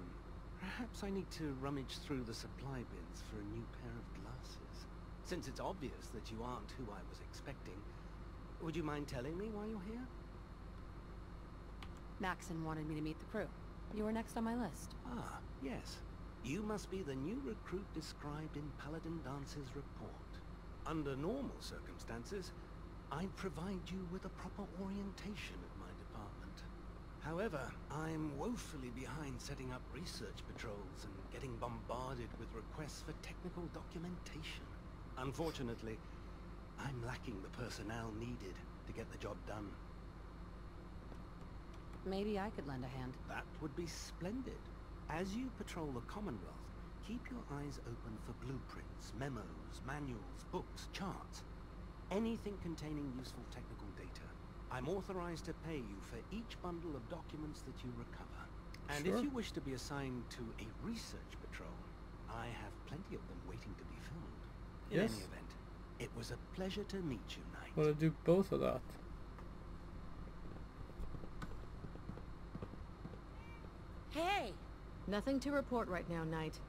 Perhaps I need to rummage through the supply bins for a new pair of glasses. Since it's obvious that you aren't who I was expecting, would you mind telling me why you're here? Maxson wanted me to meet the crew. You were next on my list. Ah, yes. You must be the new recruit described in Paladin Danse's report. Under normal circumstances, I'd provide you with a proper orientation at my department. However, I'm woefully behind setting up research patrols and getting bombarded with requests for technical documentation. Unfortunately, I'm lacking the personnel needed to get the job done. Maybe I could lend a hand. That would be splendid. As you patrol the Commonwealth, keep your eyes open for blueprints, memos, manuals, books, charts. Anything containing useful technical. I'm authorized to pay you for each bundle of documents that you recover. And Sure. if you wish to be assigned to a research patrol, I have plenty of them waiting to be filled. In Yes. any event, it was a pleasure to meet you, Knight. Wanna do both of that? Hey! Nothing to report right now, Knight.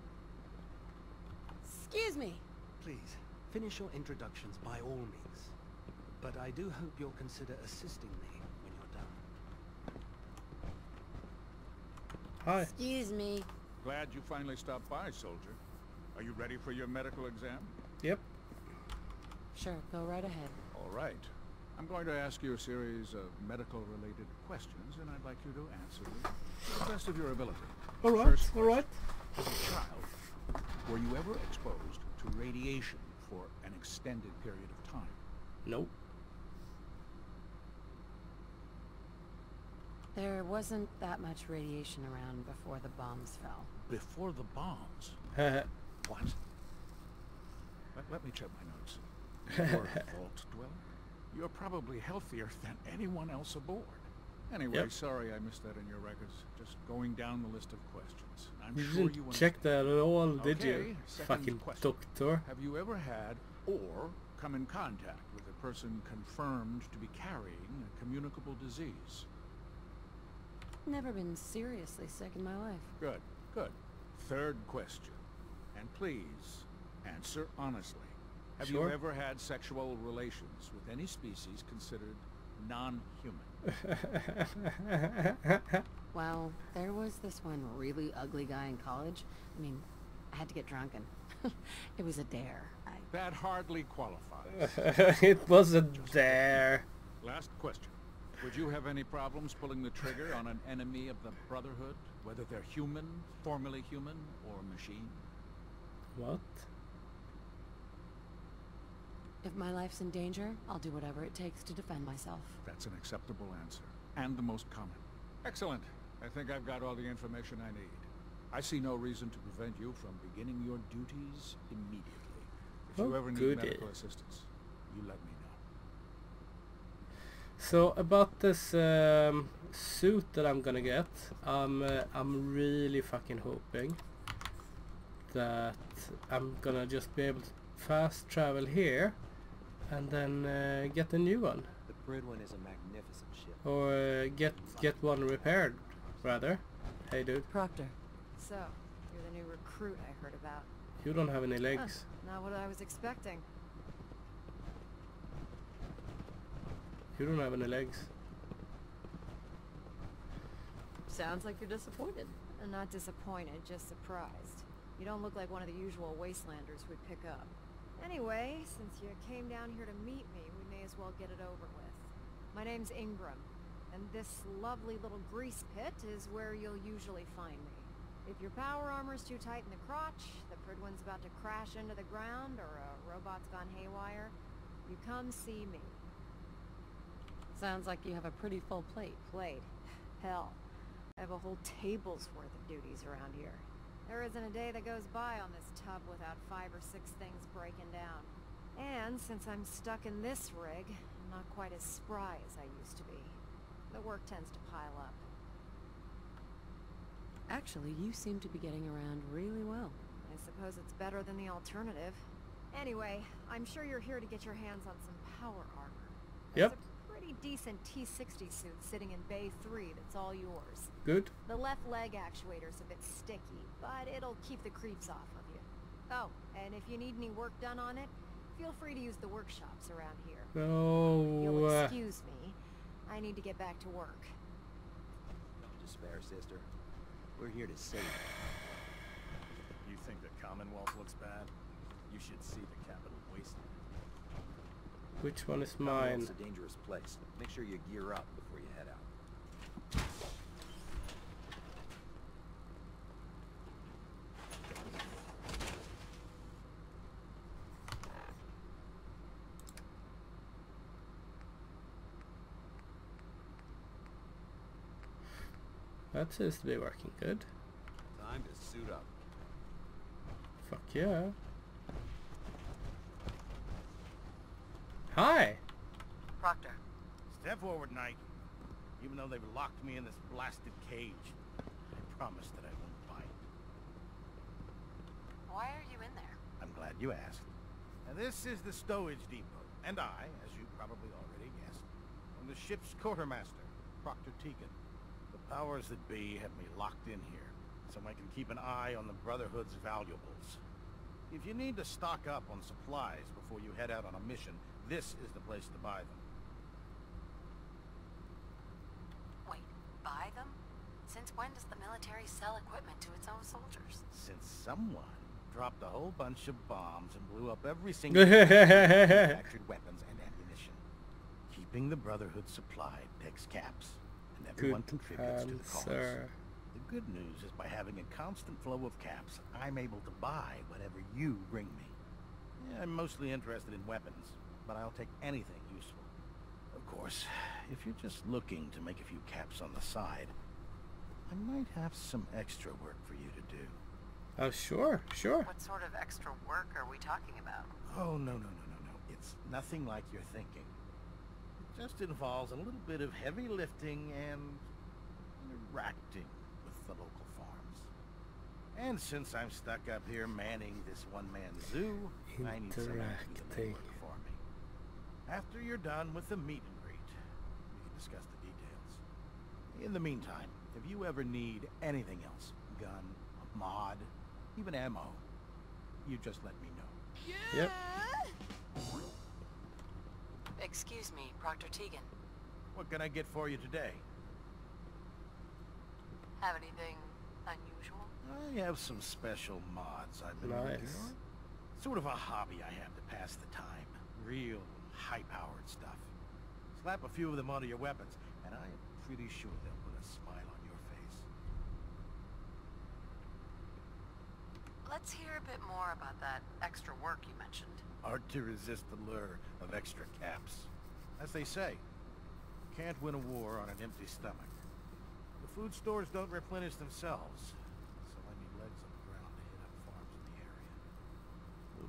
Excuse me! Please, finish your introductions by all means. But I do hope you'll consider assisting me when you're done. Hi. Excuse me. Glad you finally stopped by, soldier. Are you ready for your medical exam? Yep. Sure, go right ahead. All right. I'm going to ask you a series of medical-related questions, and I'd like you to answer them to the best of your ability. All right, First all right. As a child, were you ever exposed to radiation for an extended period of time? Nope. There wasn't that much radiation around before the bombs fell. Before the bombs? what? Let, let me check my notes. You're a vault dweller? You're probably healthier than anyone else aboard. Anyway, Yep. sorry I missed that in your records. Just going down the list of questions. I'm You sure didn't you check that at all, did Okay, you? Fucking question. doctor. Have you ever had or come in contact with a person confirmed to be carrying a communicable disease? Never been seriously sick in my life. Good, good. Third question. And please, answer honestly. Have Sure. you ever had sexual relations with any species considered non-human? Well, there was this one really ugly guy in college. I mean, I had to get drunk and it was a dare. I... That hardly qualifies. it wasn't there. Last question. Would you have any problems pulling the trigger on an enemy of the Brotherhood, whether they're human, formerly human, or machine? What? If my life's in danger, I'll do whatever it takes to defend myself. That's an acceptable answer, and the most common. Excellent. I think I've got all the information I need. I see no reason to prevent you from beginning your duties immediately. If Oh, you ever need goody. medical assistance, you let me know. So about this um, suit that I'm gonna get, um, uh, I'm really fucking hoping that I'm gonna just be able to fast travel here and then uh, get a new one The Prydwen is a magnificent ship. or uh, get get one repaired rather. Hey dude, Proctor. So, you're the new recruit I heard about. you don't have any Huh, legs. not what I was expecting. You don't have any legs. Sounds like you're disappointed. I'm not disappointed, just surprised. You don't look like one of the usual wastelanders we'd pick up. Anyway, since you came down here to meet me, we may as well get it over with. My name's Ingram, and this lovely little grease pit is where you'll usually find me. If your power armor's too tight in the crotch, the Prydwen's about to crash into the ground, or a robot's gone haywire, you come see me. Sounds like you have a pretty full plate. Plate? Hell. I have a whole table's worth of duties around here. There isn't a day that goes by on this tub without five or six things breaking down. And since I'm stuck in this rig, I'm not quite as spry as I used to be. The work tends to pile up. Actually, you seem to be getting around really well. I suppose it's better than the alternative. Anyway, I'm sure you're here to get your hands on some power armor. Yep. A pretty decent T-60 suit sitting in Bay 3 that's all yours. Good. The left leg actuator's a bit sticky, but it'll keep the creeps off of you. Oh, and if you need any work done on it, feel free to use the workshops around here. Oh. You'll uh, excuse me. I need to get back to work. Don't despair, sister. We're here to save you. You think the Commonwealth looks bad? You should see the Capital Wasteland. Which one is mine? Commonwealth's a dangerous place. Make sure you gear up before you head out. That seems to be working good. Time to suit up. Fuck yeah. Hi. Proctor. Step forward, Knight. Even though they've locked me in this blasted cage, I promise that I won't bite. Why are you in there? I'm glad you asked. Now, this is the stowage depot, and I, as you probably already guessed, am the ship's quartermaster, Proctor Teagan. The powers that be have me locked in here, so I can keep an eye on the Brotherhood's valuables. If you need to stock up on supplies before you head out on a mission, this is the place to buy them. Wait, buy them? Since when does the military sell equipment to its own soldiers? Since someone dropped a whole bunch of bombs and blew up every single manufactured weapons and ammunition. Keeping the Brotherhood supplied takes caps, and everyone Good contributes to the cause. answer. The good news is by having a constant flow of caps, I'm able to buy whatever you bring me. Yeah, I'm mostly interested in weapons, but I'll take anything useful. Of course, if you're just looking to make a few caps on the side, I might have some extra work for you to do. Oh, sure, sure. What sort of extra work are we talking about? Oh, no, no, no, no, no. It's nothing like you're thinking. It just involves a little bit of heavy lifting and interacting with the local farms. And since I'm stuck up here manning this one-man zoo, I need someone to do the Interacting. for me. After you're done with the meet and greet, we can discuss the details. In the meantime, if you ever need anything else, gun, mod, even ammo, you just let me know. Yep. Excuse me, Proctor Teagan. What can I get for you today? Have anything unusual? I have some special mods I've been working on. Sort of a hobby I have to pass the time. Real high-powered stuff. Slap a few of them onto your weapons, and I am pretty sure they'll put a smile on your face. Let's hear a bit more about that extra work you mentioned. Hard to resist the lure of extra caps. As they say, can't win a war on an empty stomach. The food stores don't replenish themselves, so I need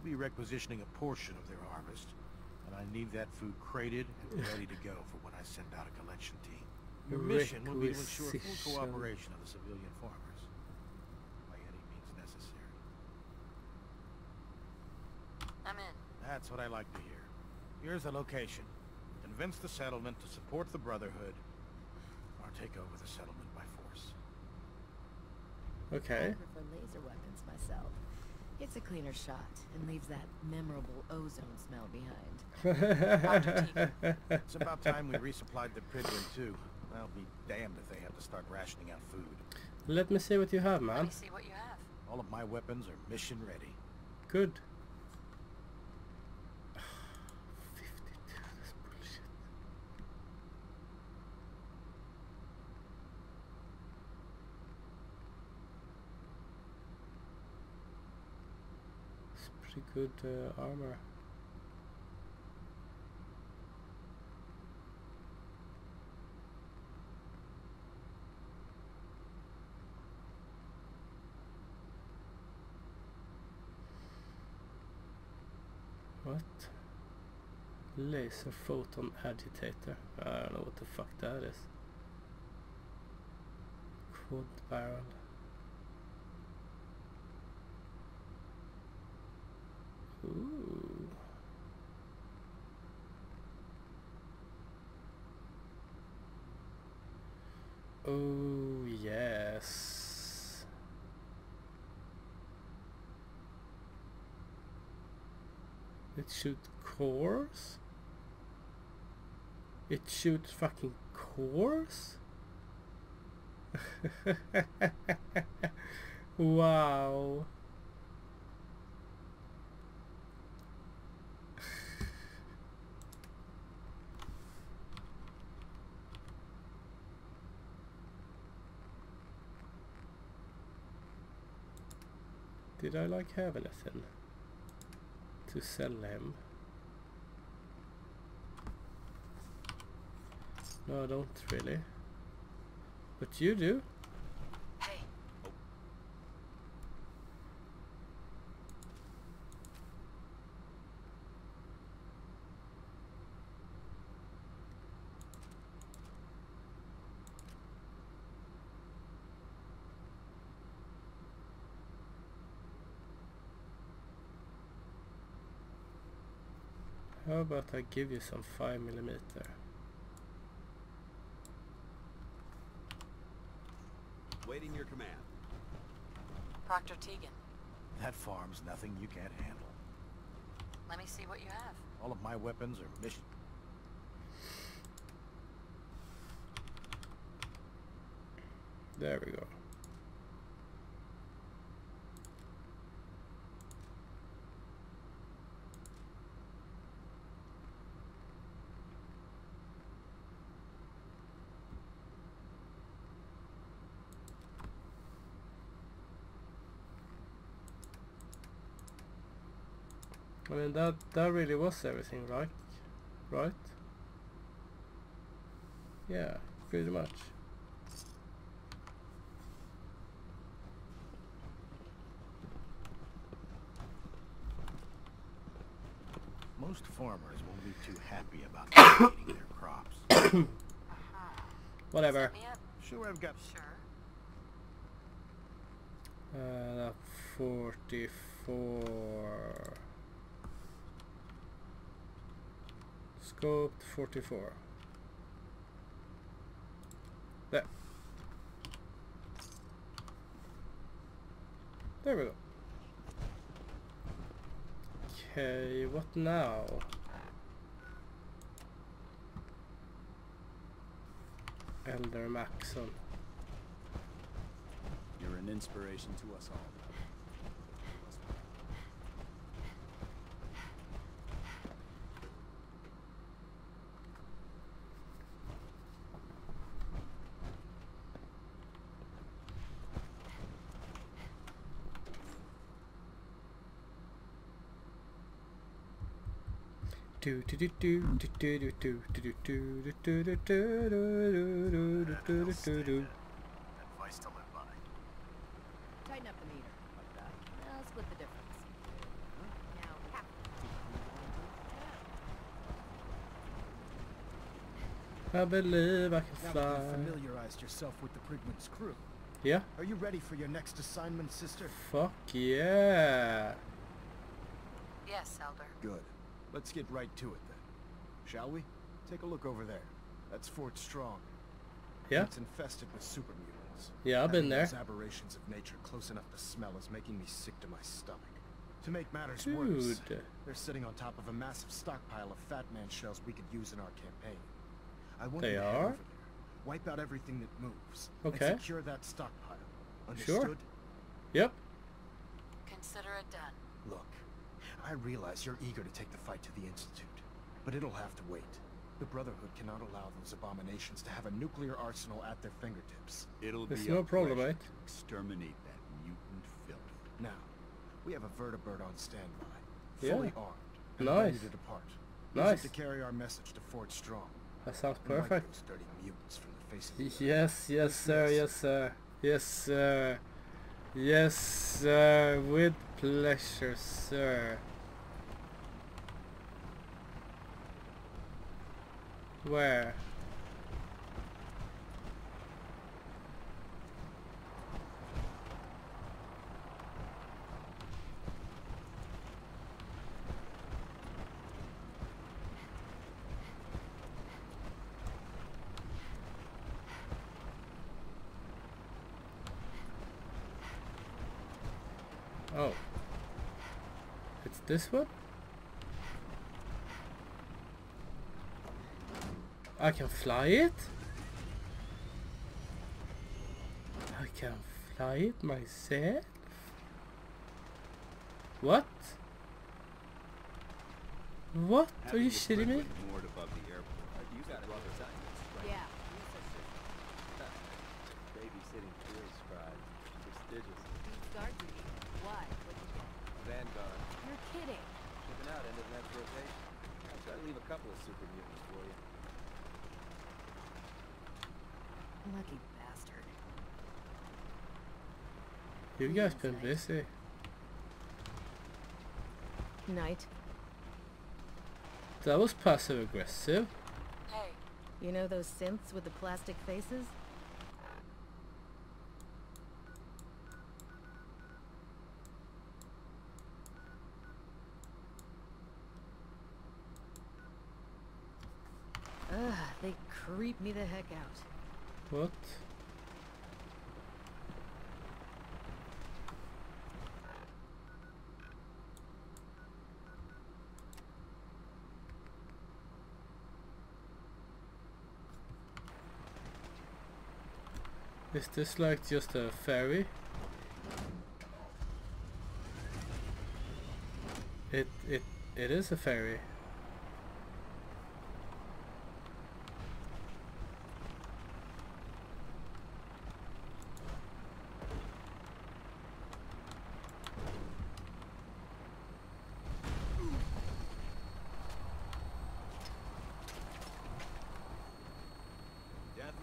be requisitioning a portion of their harvest, and I need that food crated and ready to go for when I send out a collection team. Your mission will be to ensure full cooperation of the civilian farmers, by any means necessary. I'm in. That's what I like to hear. Here's the location. Convince the settlement to support the Brotherhood, or take over the settlement by force. Okay. I prefer laser weapons myself. It's a cleaner shot and leaves that memorable ozone smell behind. It's about time we resupplied the Prydwen too. I'll be damned if they have to start rationing out food. Let me see what you have, man. Let me see what you have. All of my weapons are mission ready. Good. 52, that's bullshit. It's pretty good uh, armor. What? Laser photon agitator. I don't know what the fuck that is. Quad barrel. Ooh. Oh yes. It shoots cores? It shoots fucking cores? wow. Did I like have anything to sell him? No, I don't really. But you do. How about I give you some 5 millimeter? Waiting your command. Proctor Teagan, That farm's nothing you can't handle. let me see what you have. All of my weapons are mission. There we go. I mean that that really was everything, right? Right? Yeah, pretty much. Most farmers won't be too happy about eating their crops. Whatever. Sure, I've got. Sure. Uh, 44. Scoped 44. There. There we go. Okay, what now? Elder Maxson. You're an inspiration to us all. I believe I can fly. Now you familiarized yourself with the Prydwen's crew. Yeah. Are you ready for your next assignment, sister? Fuck yeah. Yes, Elder. Good. Let's get right to it then. Shall we? Take a look over there. That's Fort Strong. Yeah. It's infested with super mutants. Yeah, I've been there. Those aberrations of nature close enough to smell is making me sick to my stomach. To make matters worse, they're sitting on top of a massive stockpile of Fat Man shells we could use in our campaign. I want They to head are? over there, wipe out everything that moves, Okay. and secure that stockpile. Sure. Understood? Yep. Consider it done. Look, I realize you're eager to take the fight to the Institute, but it'll have to wait. The Brotherhood cannot allow those abominations to have a nuclear arsenal at their fingertips. It'll There's be no a problem, pleasure to eh? exterminate that mutant filth. Now, we have a vertibird on standby, Yeah. fully armed, and ready to depart. Use Nice. to carry our message to Fort Strong. That sounds perfect. those dirty mutants from the face of the earth. Yes, yes, sir, yes, sir. Yes, sir. Yes, sir. With pleasure, sir. Where? Oh. It's this one? I can fly it? I can fly it myself? What? What? Are you shitting me? Moored above the airport. You got other assignments, right? Yeah. Babysitting field scribe. Prestigious. Beats guard duty. Why? What'd you get? Vanguard. You're kidding. Shipping out end of next rotation. I'll try to leave a couple of super mutants for you. Lucky bastard. You guys been busy. Night. That was passive aggressive. Hey, you know those synths with the plastic faces? Ugh, they creep me the heck out. What? Is this like just a ferry? It it it is a ferry.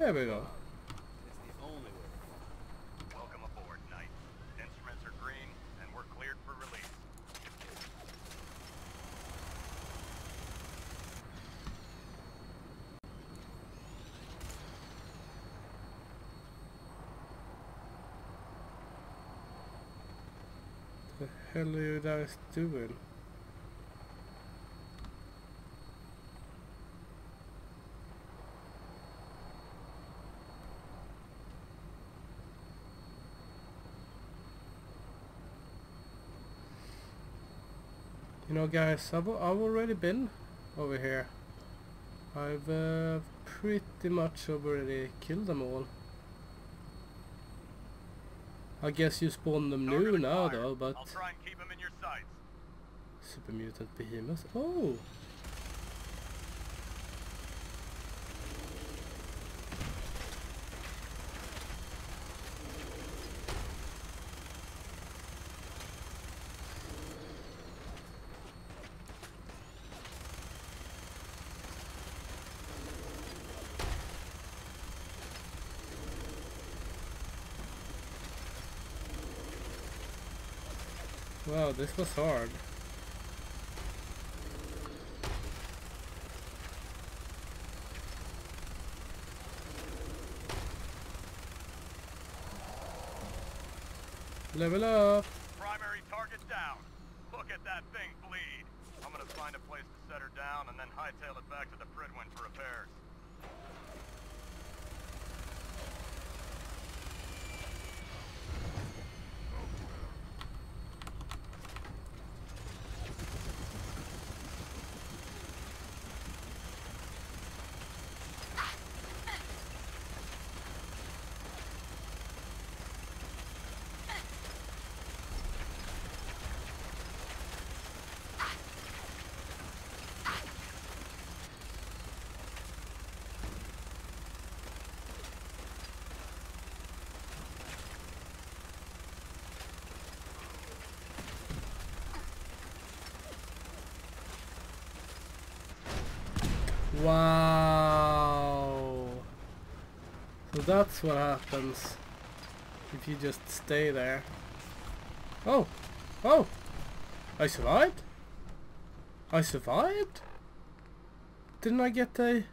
There we go. It's the only way. Welcome aboard, Knight. Instruments are green, and we're cleared for release. The hell are you guys doing? You know guys, I've, I've already been over here. I've uh, pretty much already killed them all. I guess you spawn them new now though, but... I'll try and keep them in your sights. Super Mutant Behemoth. Oh! Wow, this was hard. Level up. Primary target down. Look at that thing bleed. I'm gonna find a place to set her down and then hightail it back to the Prydwen for repairs. Wow. So that's what happens if you just stay there. Oh! Oh! I survived? I survived? Didn't I get a...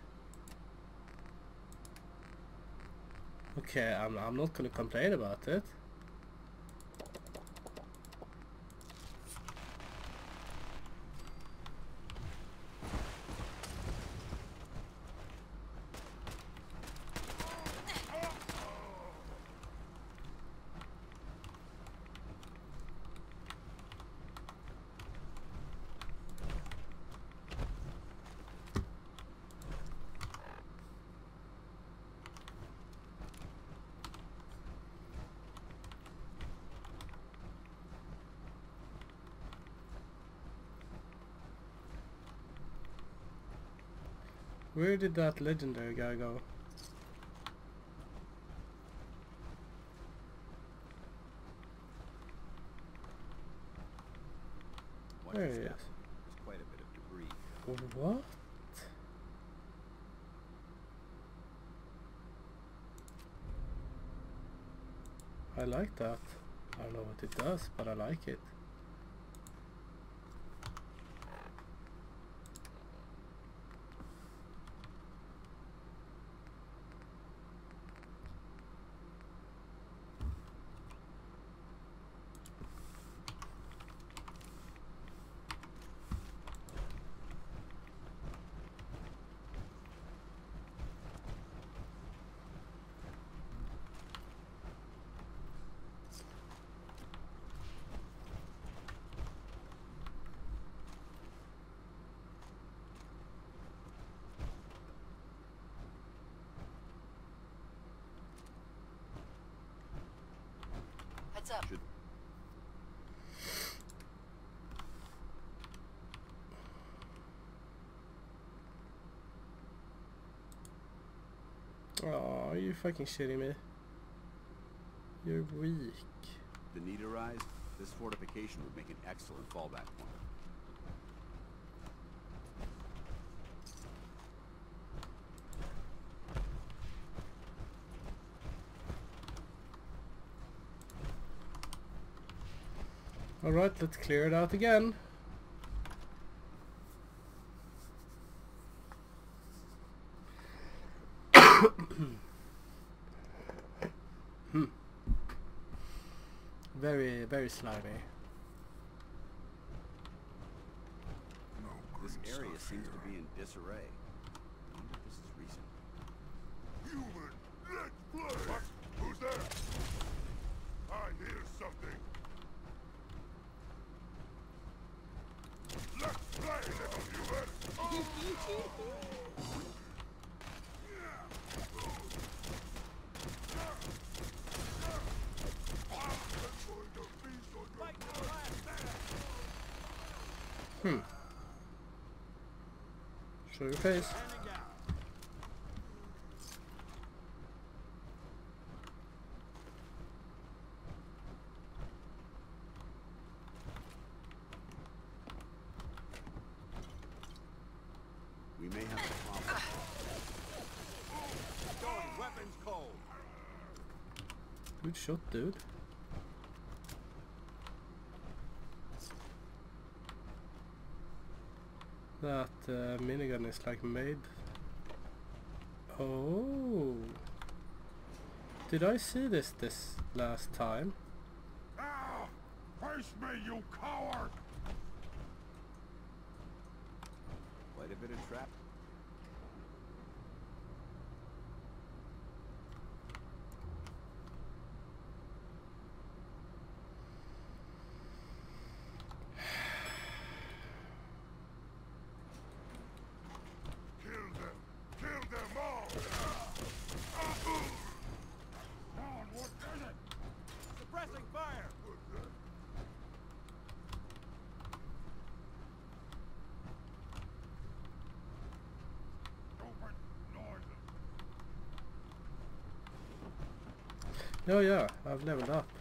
Okay, I'm, I'm not gonna complain about it. Where did that legendary guy go? There he is. There's quite a bit of debris. What? I like that. I don't know what it does, but I like it. Heads up. Should Oh, are you fucking shitting me? You're weak. The need arise, this fortification would make an excellent fallback point. Alright, let's clear it out again. hmm. Very, very slimy. This area seems to be in disarray. I wonder if this is recent. Human, let's play! What? Who's there? I hear something. Let's play, little human! Hmm. Show your face. We may have a problem. Going weapons cold. Good shot, dude. Uh, minigun is like made. Oh. Did I see this this last time? Ah! Face me, you coward! Quite a bit of trap. Kill them! Kill them all! John, what is it? Suppressing fire! Stupid noises! Oh yeah, I've leveled up.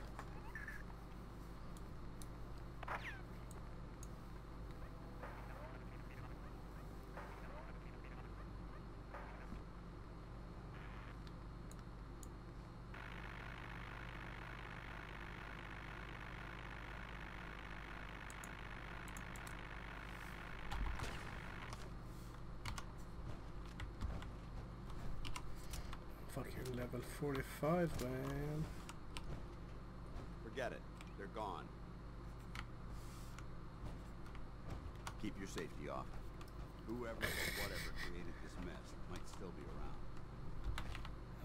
Fucking level 45, man. Forget it. They're gone. Keep your safety off. Whoever or whatever created this mess might still be around.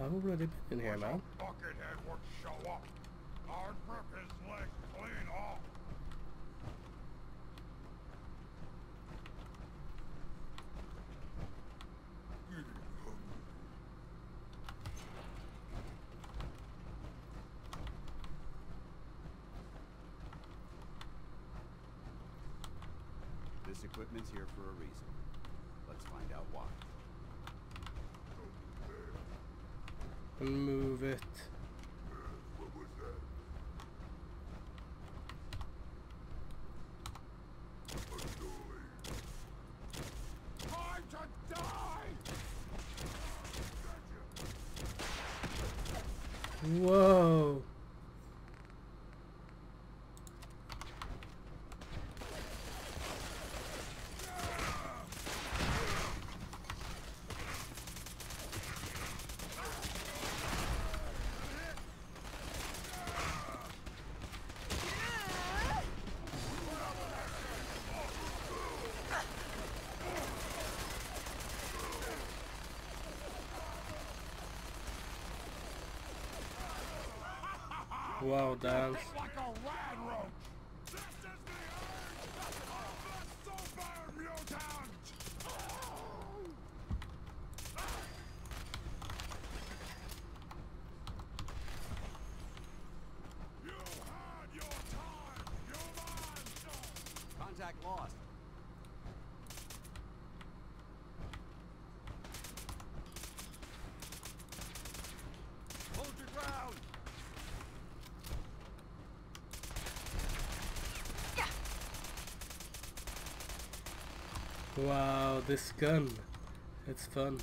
I've already been in here, man. Buckethead would show up. I'd rip his legs clean off. This equipment's here for a reason. Let's find out why. Move it. What was that? Time to die! Whoa. Wow, dance. Like a rad roach! This is the urge of the super mutant! You had your time, you Contact lost. Hold your ground! Wow, this gun. It's fun.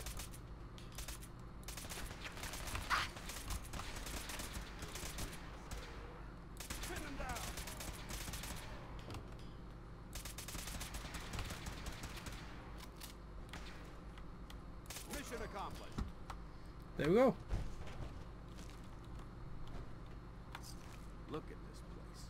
Pin him down! Mission accomplished. There we go. Look at this place.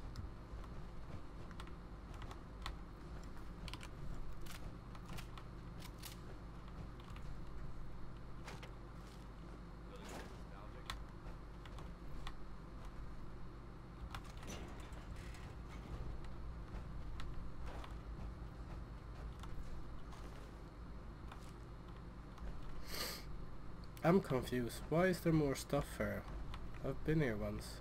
I'm confused. Why is there more stuff here? I've been here once.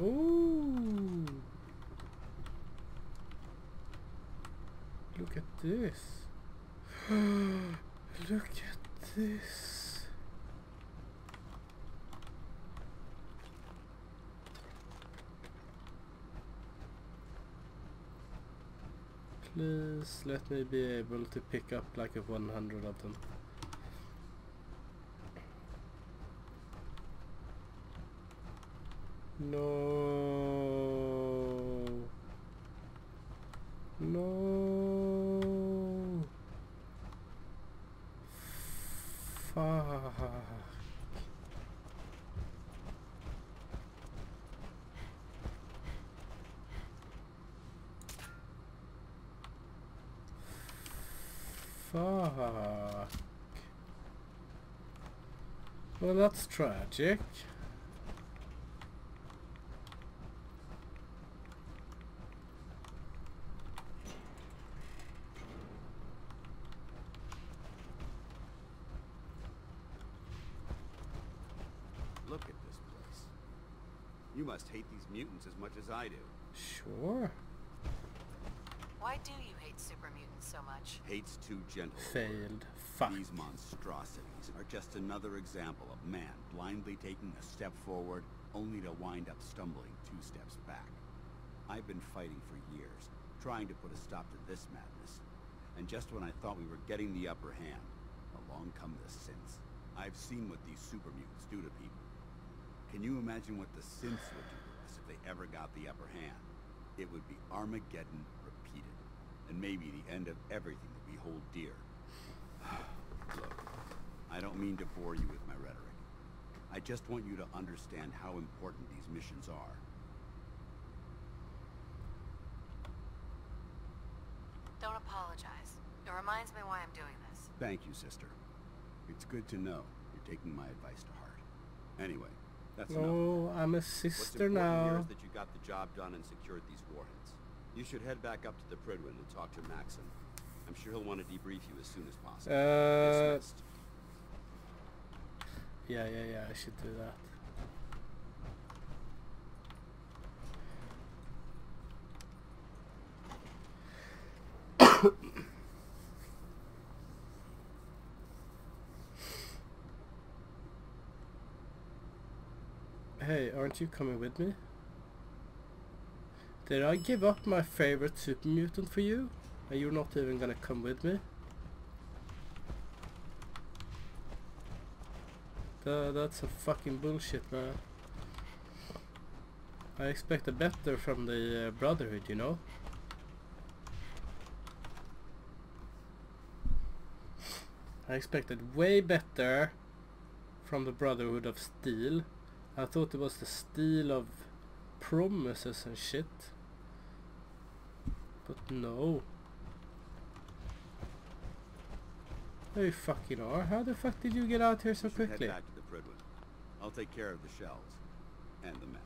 Ooh. Look at this. Look at this. Let me be able to pick up like a 100 of them. No. Fuck. Well, that's tragic. Look at this place. You must hate these mutants as much as I do. Sure. Why do you hate super mutants so much? Hate's too gentle. Failed. Fuck. These monstrosities are just another example of man blindly taking a step forward only to wind up stumbling two steps back. I've been fighting for years, trying to put a stop to this madness. And just when I thought we were getting the upper hand, along come the synths. I've seen what these super mutants do to people. Can you imagine what the synths would do to us if they ever got the upper hand? It would be Armageddon repeated, and maybe the end of everything that we hold dear. Look, I don't mean to bore you with my rhetoric. I just want you to understand how important these missions are. Don't apologize. It reminds me why I'm doing this. Thank you, sister. It's good to know you're taking my advice to heart. Anyway, that's enough. Oh, I'm a sister important here now. is that you got the job done and secured these warheads. You should head back up to the Prydwen and talk to Maxson. I'm sure he'll want to debrief you as soon as possible. Uh, Dismissed. yeah, yeah, yeah, I should do that. hey, aren't you coming with me? Did I give up my favorite super mutant for you? And you're not even gonna come with me? Tha- that's some fucking bullshit, man. I expected better from the uh, Brotherhood, you know? I expected way better from the Brotherhood of Steel. I thought it was the Steel of promises and shit. But no. There you fucking are. How the fuck did you get out here so quickly? head back to the Prydwen. I'll take care of the shells and the mess.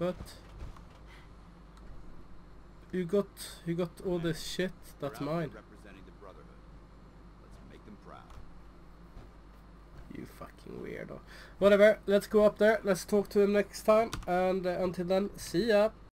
But you got you got all this shit that's mine. Representing the Brotherhood. Let's make them proud. You fucking weirdo. Whatever. Let's go up there. Let's talk to him next time. And uh, until then, see ya.